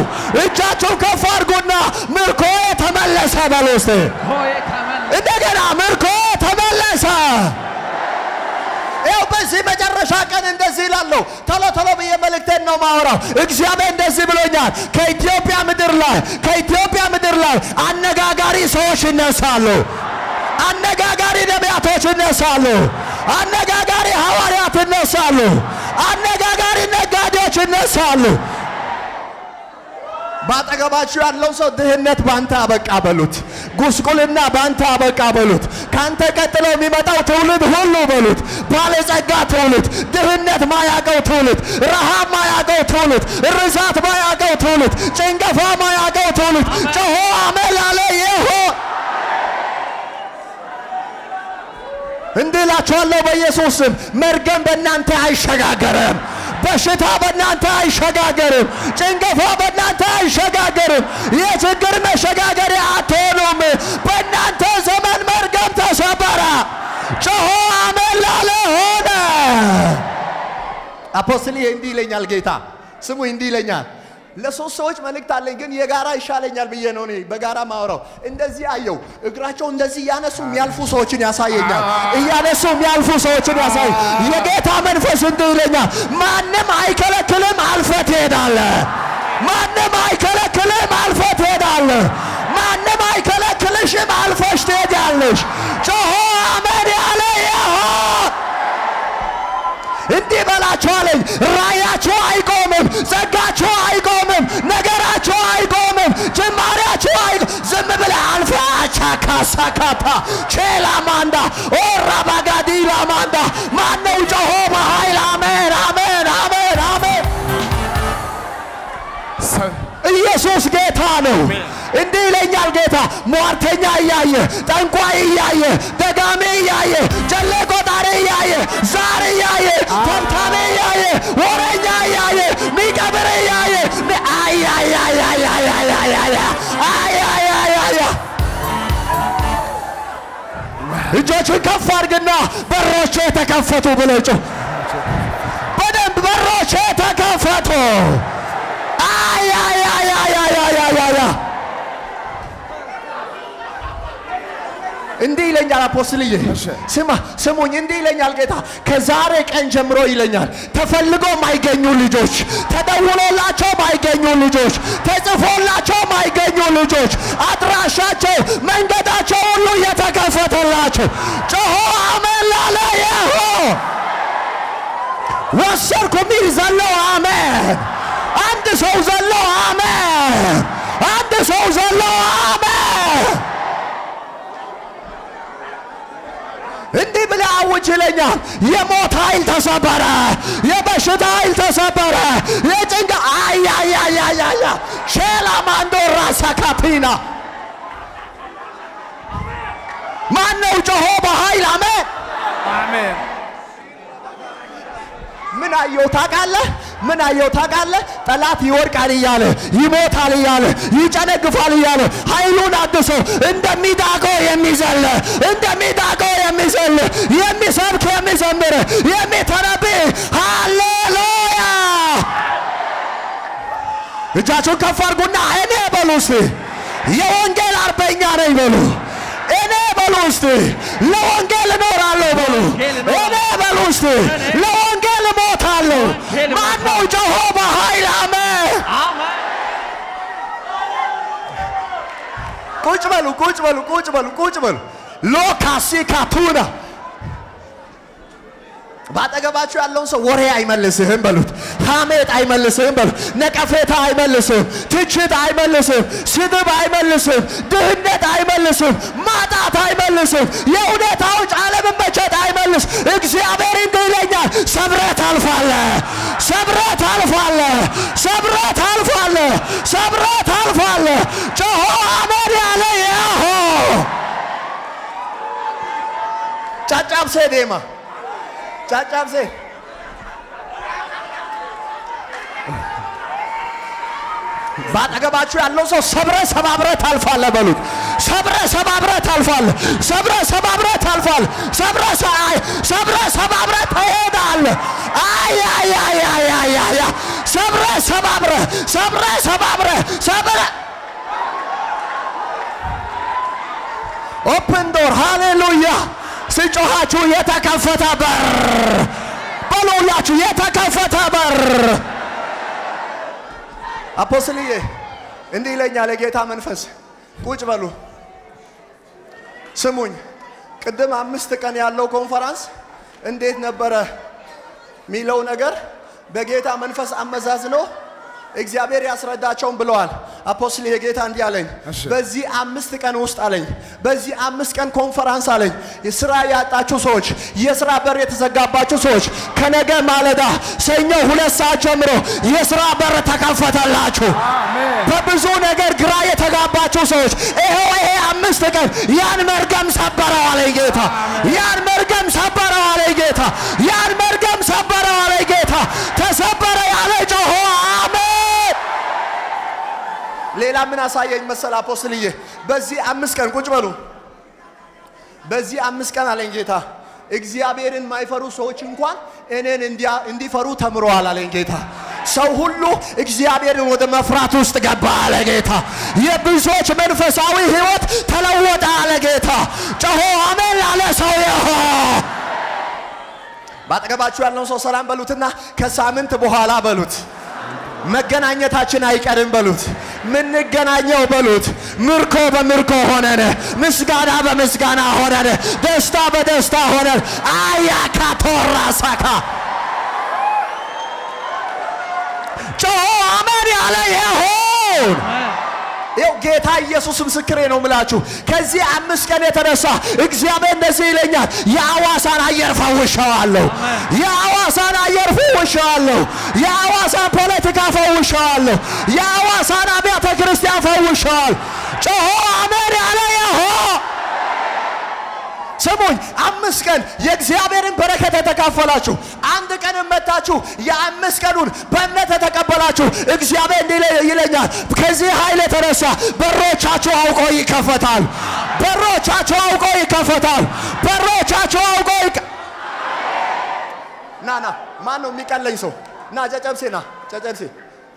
እጃችሁን ከፍ አድርጉና ምርኮዬ ተመለሰ በሉ እስቲ። እንደገና ምርኮዬ ተመለሰ። ይኸው በዚህ መጨረሻ ቀን እንደዚህ ይላለሁ። ቶሎ ቶሎ ብዬ መልእክቴን ነው ማወራው። እግዚአብሔር እንደዚህ ብሎኛል። ከኢትዮጵያ ምድር ላይ ከኢትዮጵያ ምድር ላይ አነጋጋሪ ሰዎች ይነሳሉ። አነጋጋሪ ነቢያቶች ይነሳሉ። አነጋጋሪ ሐዋርያት ይነሳሉ። አነጋጋሪ ነጋዴዎች ይነሳሉ። ባጠገባችሁ ያለው ሰው ድህነት ባንተ አበቃ በሉት። ጉስቁልና ባንተ አበቃ በሉት። ካንተ ቀጥሎ የሚመጣው ትውልድ ሁሉ በሉት። ባለጸጋ ትውልድ፣ ድህነት ማያቀው ትውልድ፣ ረሃብ ማያቀው ትውልድ፣ ርዛት ማያቀው ትውልድ፣ ጭንገፋ ማያቀው ትውልድ ጮሆ አለ ይሆ እንዲህ እላችኋለሁ በኢየሱስ ስም መርገም በእናንተ አይሸጋገርም። በሽታ በእናንተ አይሸጋገርም። ጭንገፋ በእናንተ አይሸጋገርም። የችግር መሸጋገሪያ አትሆኑም። በእናንተ ዘመን መርገም ተሰበረ። ጮሆ አሜን ላለ ሆነ። አፖስትል እንዲህ ይለኛል ጌታ ስሙ እንዲህ ይለኛል ለሶስት ሰዎች መልእክት አለኝ፣ ግን የጋራ ይሻለኛል ብዬ ነው እኔ በጋራ ማውራው። እንደዚህ አየው፣ እግራቸው እንደዚህ እያነሱ የሚያልፉ ሰዎችን ያሳየኛል። እያነሱ የሚያልፉ ሰዎችን ያሳይ። የጌታ መንፈስ እንዲህ ይለኛል፣ ማንም አይከለክልም፣ አልፈ ትሄዳለህ። ማንም አይከለክልም፣ አልፈ ትሄዳለህ። ማንም አይከለክልሽም፣ አልፈሽ ትሄጃለሽ። ጮሆ አሜን ያለ ይሆን እንዲህ በላቸው አለኝ። ራእያችሁ አይቆምም፣ ጸጋችሁ አይቆምም፣ ነገራችሁ አይቆምም፣ ጅማሬያችሁ አይቆምም። ዝም ብለህ አልፋቻ ካሳካታ ቼላ ማንዳ ኦራባጋዲ ማነው ጀሆባ ኃይል አሜን አሜን ኢየሱስ ጌታ ነው። እንዲህ ይለኛል ጌታ፣ ሟርተኛ እያየ፣ ጠንቋይ እያየ፣ ደጋሜ እያየ፣ ጨሌ ቆጣሪ እያየ፣ ዛር እያየ፣ ተምታሜ እያየ፣ ወረኛ እያየ፣ ሚቀብር እያየ እጆችን ከፍ አድርግና በሮቼ ተከፈቱ ብሎ ጩ። በደንብ በሮቼ ተከፈቱ። ¡Ay, ay, ay, ay, ay, ay, ay, ay! እንዲህ ይለኛል አፖስትልዬ፣ ስማ ስሙኝ። እንዲህ ይለኛል ጌታ ከዛሬ ቀን ጀምሮ ይለኛል፣ ተፈልጎ ማይገኙ ልጆች፣ ተደውሎላቸው ማይገኙ ልጆች፣ ተጽፎላቸው ማይገኙ ልጆች፣ አድራሻቸው መንገዳቸው ሁሉ የተከፈተላቸው ጮሆ አሜን ላለ ይሆ ወሰድኩ ሚል ዘለው አሜን አንድ ሰው ዘለው አሜን። አንድ ሰው ዘለው አሜን። እንዲህ ብለህ አውጅ ይለኛል። የሞት ኃይል ተሰበረ፣ የበሽታ ኃይል ተሰበረ፣ የጭንቅ አያያያያያ ሼላ ማንዶራ ሳካፒና ማነው ጮሆ በኃይል አሜን አሜን። ምን አየው ታውቃለህ? ምን አየው ታውቃለህ? ጠላት ይወድቃል እያለ ይሞታል እያለ ይጨነግፋል እያለ ኃይሉን አድሶ እንደሚዳቆ የሚዘል እንደሚዳቆ የሚዘል የሚሰብክ የሚዘምር የሚተነብይ ሃሌሉያ! እጃችሁን ከፍ አድርጉና እኔ በሉ እስቲ የወንጌል አርበኛ ነኝ በሉ። እኔ በሉ እስቲ ለወንጌል እኖራለሁ በሉ። እኔ በሉ እስቲ Carlos. Mano, Jehová, Hailame. Curte, mano, curte, mano, curte, mano, curte, mano. Louca, se catuna. ባጠገባችሁ ያለውን ሰው ወሬ አይመልስህም በሉት። ሐሜት አይመልስህም በሉት። ነቀፌታ አይመልስህም። ትችት አይመልስህም። ስድብ አይመልስህም። ድህነት አይመልስህም። ማጣት አይመልስህም። የሁኔታዎች አለመመቸት አይመልስ። እግዚአብሔር እንዲህ ይለኛል፣ ሰብረህ ታልፋለህ፣ ሰብረህ ታልፋለህ፣ ሰብረህ ታልፋለህ፣ ሰብረህ ታልፋለህ። ጮሆ አሜን ያለ ያሆ ጫጫብሴ ዴማ ጫጫብሴ ባጠገባችሁ ያለው ሰው ሰብረ ሰባብረ ታልፋለ በሉት። ሰብረ ሰባብረ ታልፋለ። ሰብረ ሰባብረ ታልፋለ። ሰብረ ሰ- ሰብረ ሰባብረ ትሄዳለ። አይ አይ አይ አይ አይ አይ አይ። ሰብረ ሰባብረ ሰብረ ሰባብረ ሰብረ open door ሃሌሉያ። ስጮኻችሁ የተከፈተ በር! በሉላችሁ፣ የተከፈተ በር! Apostle ዬ እንዲህ ይለኛል የጌታ መንፈስ፣ ቁጭ በሉ። ስሙኝ። ቅድም አምስት ቀን ያለው ኮንፈራንስ እንዴት ነበረ? የሚለው ነገር በጌታ መንፈስ አመዛዝኖ እግዚአብሔር ያስረዳቸውን ብለዋል። Apostle የጌታ እንዲህ አለኝ፣ በዚህ አምስት ቀን ውስጥ አለኝ፣ በዚህ አምስት ቀን ኮንፈራንስ አለኝ፣ የስራ ያጣችሁ ሰዎች፣ የስራ በር የተዘጋባችሁ ሰዎች ከነገ ማለዳ ሰኞ ሁለት ሰዓት ጀምሮ የስራ በር ተከፈተላችሁ። በብዙ ነገር ግራ የተጋባችሁ ሰዎች ይኸው ይሄ አምስት ቀን ያን መርገም ሰበረው አለኝ ጌታ። ያን መርገም ሰበረው አለኝ ጌታ። ያን መርገም ሰበረው አለኝ ጌታ። ተሰበረ ያለ ጮሆ አሜን። ሌላ ምን አሳየኝ መሰል አፖስትልዬ፣ በዚህ አምስት ቀን ቁጭ በሉ። በዚህ አምስት ቀን አለኝ ጌታ እግዚአብሔርን የማይፈሩ ሰዎች እንኳን እኔን እንዲፈሩ ተምረዋል አለኝ ጌታ። ሰው ሁሉ እግዚአብሔርን ወደ መፍራት ውስጥ ገባ አለ ጌታ። የብዙዎች መንፈሳዊ ሕይወት ተለወጠ አለ ጌታ። ጮሆ አሜን አለ ሰው ባጠገባችሁ ያለውን ሰው ሰላም በሉትና ከሳምንት በኋላ በሉት መገናኘታችን አይቀርም በሉት። ምንገናኘው በሉት። ምርኮ በምርኮ ሆነን፣ ምስጋና በምስጋና ሆነን፣ ደስታ በደስታ ሆነን አያካቶራ ሳካ ጮሆ አሜን ያለ ይሁን። ይው ጌታ ኢየሱስ ምስክሬ ነው ምላችሁ። ከዚህ አምስት ቀን የተነሳ እግዚአብሔር እንደዚህ ይለኛል፣ የአዋሳን አየር ፈውሸዋለሁ። የአዋሳን አየር ፈውሸዋለሁ። የአዋሳን ፖለቲካ ፈውሸዋለሁ። የአዋሳን አብያተ ክርስቲያን ፈውሸዋል። ጮሆ አሜን ያለ ይሆ ስሙኝ፣ አምስት ቀን የእግዚአብሔርን በረከት የተካፈላችሁ አንድ ቀን መታችሁ የአምስት ቀኑን በእምነት የተቀበላችሁ እግዚአብሔር እንዲህ ይለኛል፣ ከዚህ ኃይል የተነሳ በሮቻችሁ አውቆ ይከፈታል። በሮቻችሁ አውቆ ይከፈታል። በሮቻችሁ አውቆ ና ና፣ ማን ነው የሚቀለኝ ሰው? ና ጨጨብሴ፣ ና ጨጨብሴ፣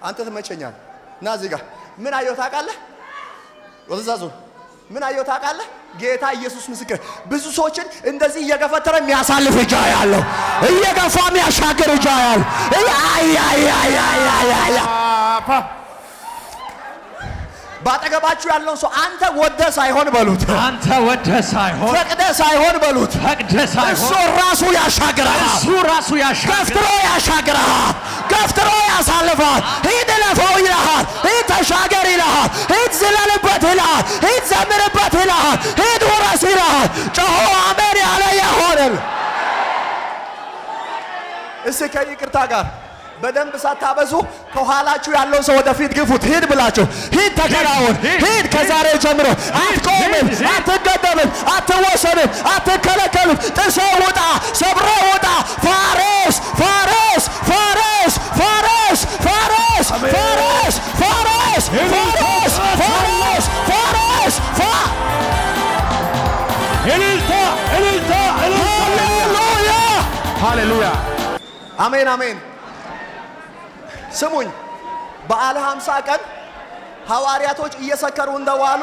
አንተ ትመቸኛል። ና እዚህ ጋር ምን አየሁ ታውቃለህ? ወደዛ ምን አየሁ ታውቃለህ? ጌታ ኢየሱስ ምስክር። ብዙ ሰዎችን እንደዚህ እየገፈተረ የሚያሳልፍ እጃ ያለው እየገፋ የሚያሻገር እጃ ያለው ባጠገባችሁ ያለውን ሰው አንተ ወደ ሳይሆን በሉት፣ አንተ ወደህ ሳይሆን ፈቅደ ሳይሆን በሉት፣ ፈቅደህ እሱ ሳይሆን ራሱ ያሻግራል። እሱ ራሱ ያሻግረህ ገፍትሮ ያሻግርሃል። ገፍትሮ ያሳልፋል። ሂድ እለፈው ይልሃል። ሂድ ተሻገር ይልሃል። ሂድ ዝለልበት ይልሃል። ሂድ ዘምርበት ይልሃል። ሂድ ውረስ ይልሃል። ጮሆ አሜን ያለ ይሆንል። እስቲ ከይቅርታ ጋር በደንብ ሳታበዙ ከኋላችሁ ያለውን ሰው ወደፊት ግፉት። ሂድ ብላችሁ ሂድ፣ ተከናወን፣ ሂድ። ከዛሬ ጀምሮ አትቆምም፣ አትገደምም፣ አትወሰንም፣ አትከለከልም። ጥሰህ ውጣ፣ ሰብረህ ውጣ። ፋሬስ ፋሬስ ፋሬስ ፋሬስ ፋሬስ ፋሬስ ፋሬስ ፋሬስ ፋሬስ ፋሬስ ፋ እልልታ እልልታ ሃሌሉያ ሃሌሉያ አሜን አሜን። ስሙኝ፣ በዓለ ሃምሳ ቀን ሐዋርያቶች እየሰከሩ እንደዋሉ።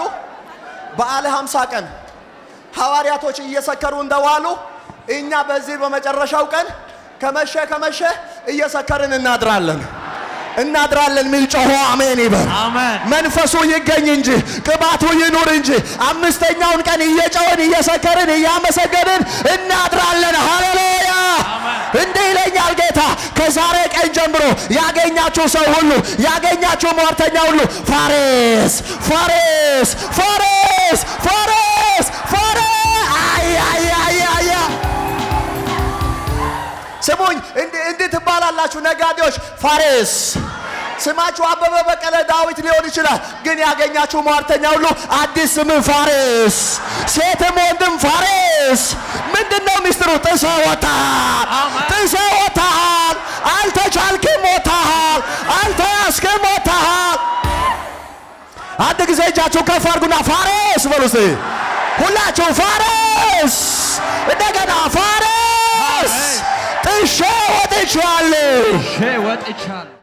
በዓለ ሃምሳ ቀን ሐዋርያቶች እየሰከሩ እንደዋሉ። እኛ በዚህ በመጨረሻው ቀን ከመሸ ከመሸ እየሰከርን እናድራለን። እናድራለን። ሚል ጮሆ አሜን ይበል። መንፈሱ ይገኝ እንጂ ቅባቱ ይኑር እንጂ አምስተኛውን ቀን እየጨወን እየሰከርን እያመሰገንን እናድራለን። ሃሌሉያ እንዲህ ይለኛል ጌታ፣ ከዛሬ ቀን ጀምሮ ያገኛችሁ ሰው ሁሉ ያገኛችሁ ሟርተኛ ሁሉ ፋሬስ ፋሬስ ፋሬስ ፋሬስ ፋሬስ! አይ ስሙኝ፣ እንዲህ ትባላላችሁ ነጋዴዎች፣ ፋሬስ ስማችሁ አበበ በቀለ ዳዊት ሊሆን ይችላል፣ ግን ያገኛችሁ ሟርተኛ ሁሉ አዲስ ስም ፋሬስ፣ ሴትም ወንድም ፋሬስ። ምንድን ነው ሚስጥሩ? ጥሰህ ወጥተሃል፣ ጥሰህ ወጥተሃል፣ አልተቻልክም፣ አልተያዝክም፣ ወጥተሃል። አንድ ጊዜ እጃችሁ ከፍ አድርጉና ፋሬስ በሉ እስቲ ሁላችሁ ፋሬስ፣ እንደገና ፋሬስ። ጥሼ ወጥቻለሁ። ወጥቻለሁ